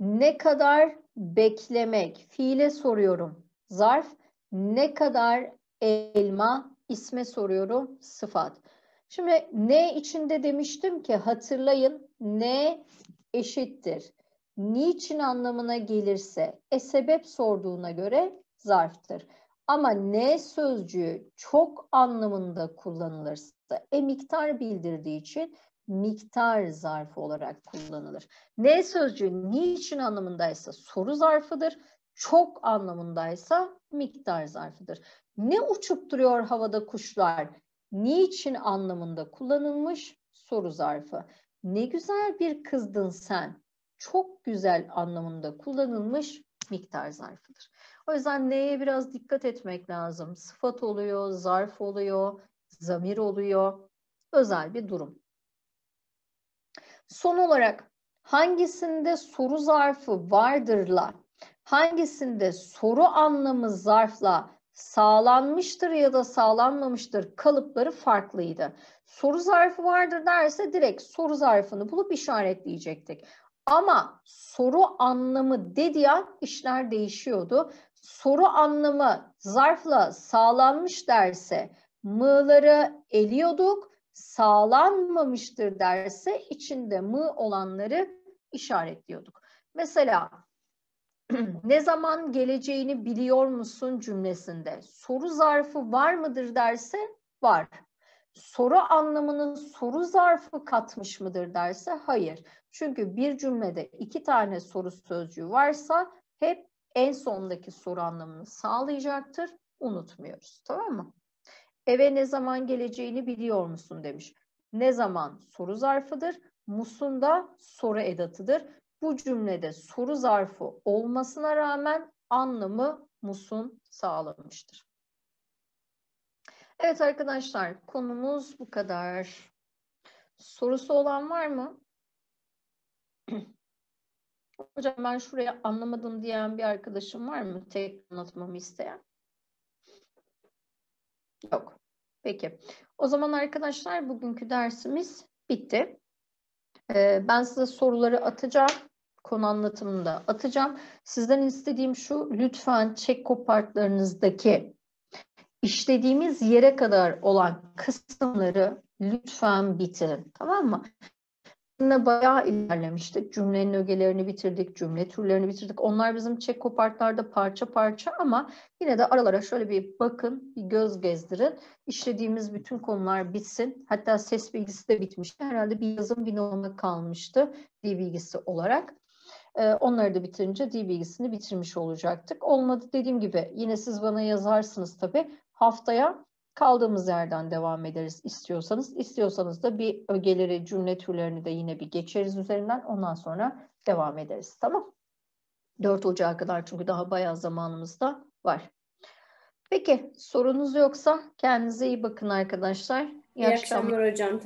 Ne kadar beklemek? Fiile soruyorum. Zarf. Ne kadar elma? İsme soruyorum. Sıfat. Şimdi ne içinde demiştim ki hatırlayın ne eşittir. Niçin anlamına gelirse e sebep sorduğuna göre zarftır. Ama ne sözcüğü çok anlamında kullanılırsa e miktar bildirdiği için miktar zarfı olarak kullanılır. Ne sözcüğü niçin anlamındaysa soru zarfıdır. Çok anlamındaysa miktar zarfıdır. Ne uçup duruyor havada kuşlar? Niçin anlamında kullanılmış soru zarfı. Ne güzel bir kızdın sen. Çok güzel anlamında kullanılmış miktar zarfıdır. O yüzden neye biraz dikkat etmek lazım. Sıfat oluyor, zarf oluyor, zamir oluyor. Özel bir durum. Son olarak hangisinde soru zarfı vardırla, hangisinde soru anlamı zarfla sağlanmıştır ya da sağlanmamıştır kalıpları farklıydı. Soru zarfı vardır derse direkt soru zarfını bulup işaretleyecektik. Ama soru anlamı dediği an işler değişiyordu. Soru anlamı zarfla sağlanmış derse mı'ları eliyorduk. Sağlanmamıştır derse içinde mı olanları işaretliyorduk. Mesela ne zaman geleceğini biliyor musun cümlesinde soru zarfı var mıdır derse var. Soru anlamını soru zarfı katmış mıdır derse hayır. Çünkü bir cümlede iki tane soru sözcüğü varsa hep en sondaki soru anlamını sağlayacaktır. Unutmuyoruz. Tamam mı? Eve ne zaman geleceğini biliyor musun demiş. Ne zaman soru zarfıdır. Musun da soru edatıdır. Bu cümlede soru zarfı olmasına rağmen anlamı musun sağlamıştır. Evet arkadaşlar konumuz bu kadar. Sorusu olan var mı? Hocam ben şuraya anlamadım diyen bir arkadaşım var mı? Tek anlatmamı isteyen. Yok. Peki. O zaman arkadaşlar bugünkü dersimiz bitti. Ee, ben size soruları atacağım. Konu anlatımını da atacağım. Sizden istediğim şu lütfen çek kopartlarınızdaki işlediğimiz yere kadar olan kısımları lütfen bitirin. Tamam mı? Yine bayağı ilerlemiştik. Cümlenin ögelerini bitirdik, cümle türlerini bitirdik. Onlar bizim çek kopartlarda parça parça ama yine de aralara şöyle bir bakın, bir göz gezdirin. İşlediğimiz bütün konular bitsin. Hatta ses bilgisi de bitmişti. Herhalde bir yazım bir nokta kalmıştı dil bilgisi olarak. Ee, onları da bitirince dil bilgisini bitirmiş olacaktık. Olmadı dediğim gibi yine siz bana yazarsınız tabii. Haftaya kaldığımız yerden devam ederiz istiyorsanız. İstiyorsanız da bir ögeleri, cümle türlerini de yine bir geçeriz üzerinden. Ondan sonra devam ederiz. Tamam. 4 Ocağı kadar çünkü daha bayağı zamanımız da var. Peki sorunuz yoksa kendinize iyi bakın arkadaşlar. İyi akşamlar hocam.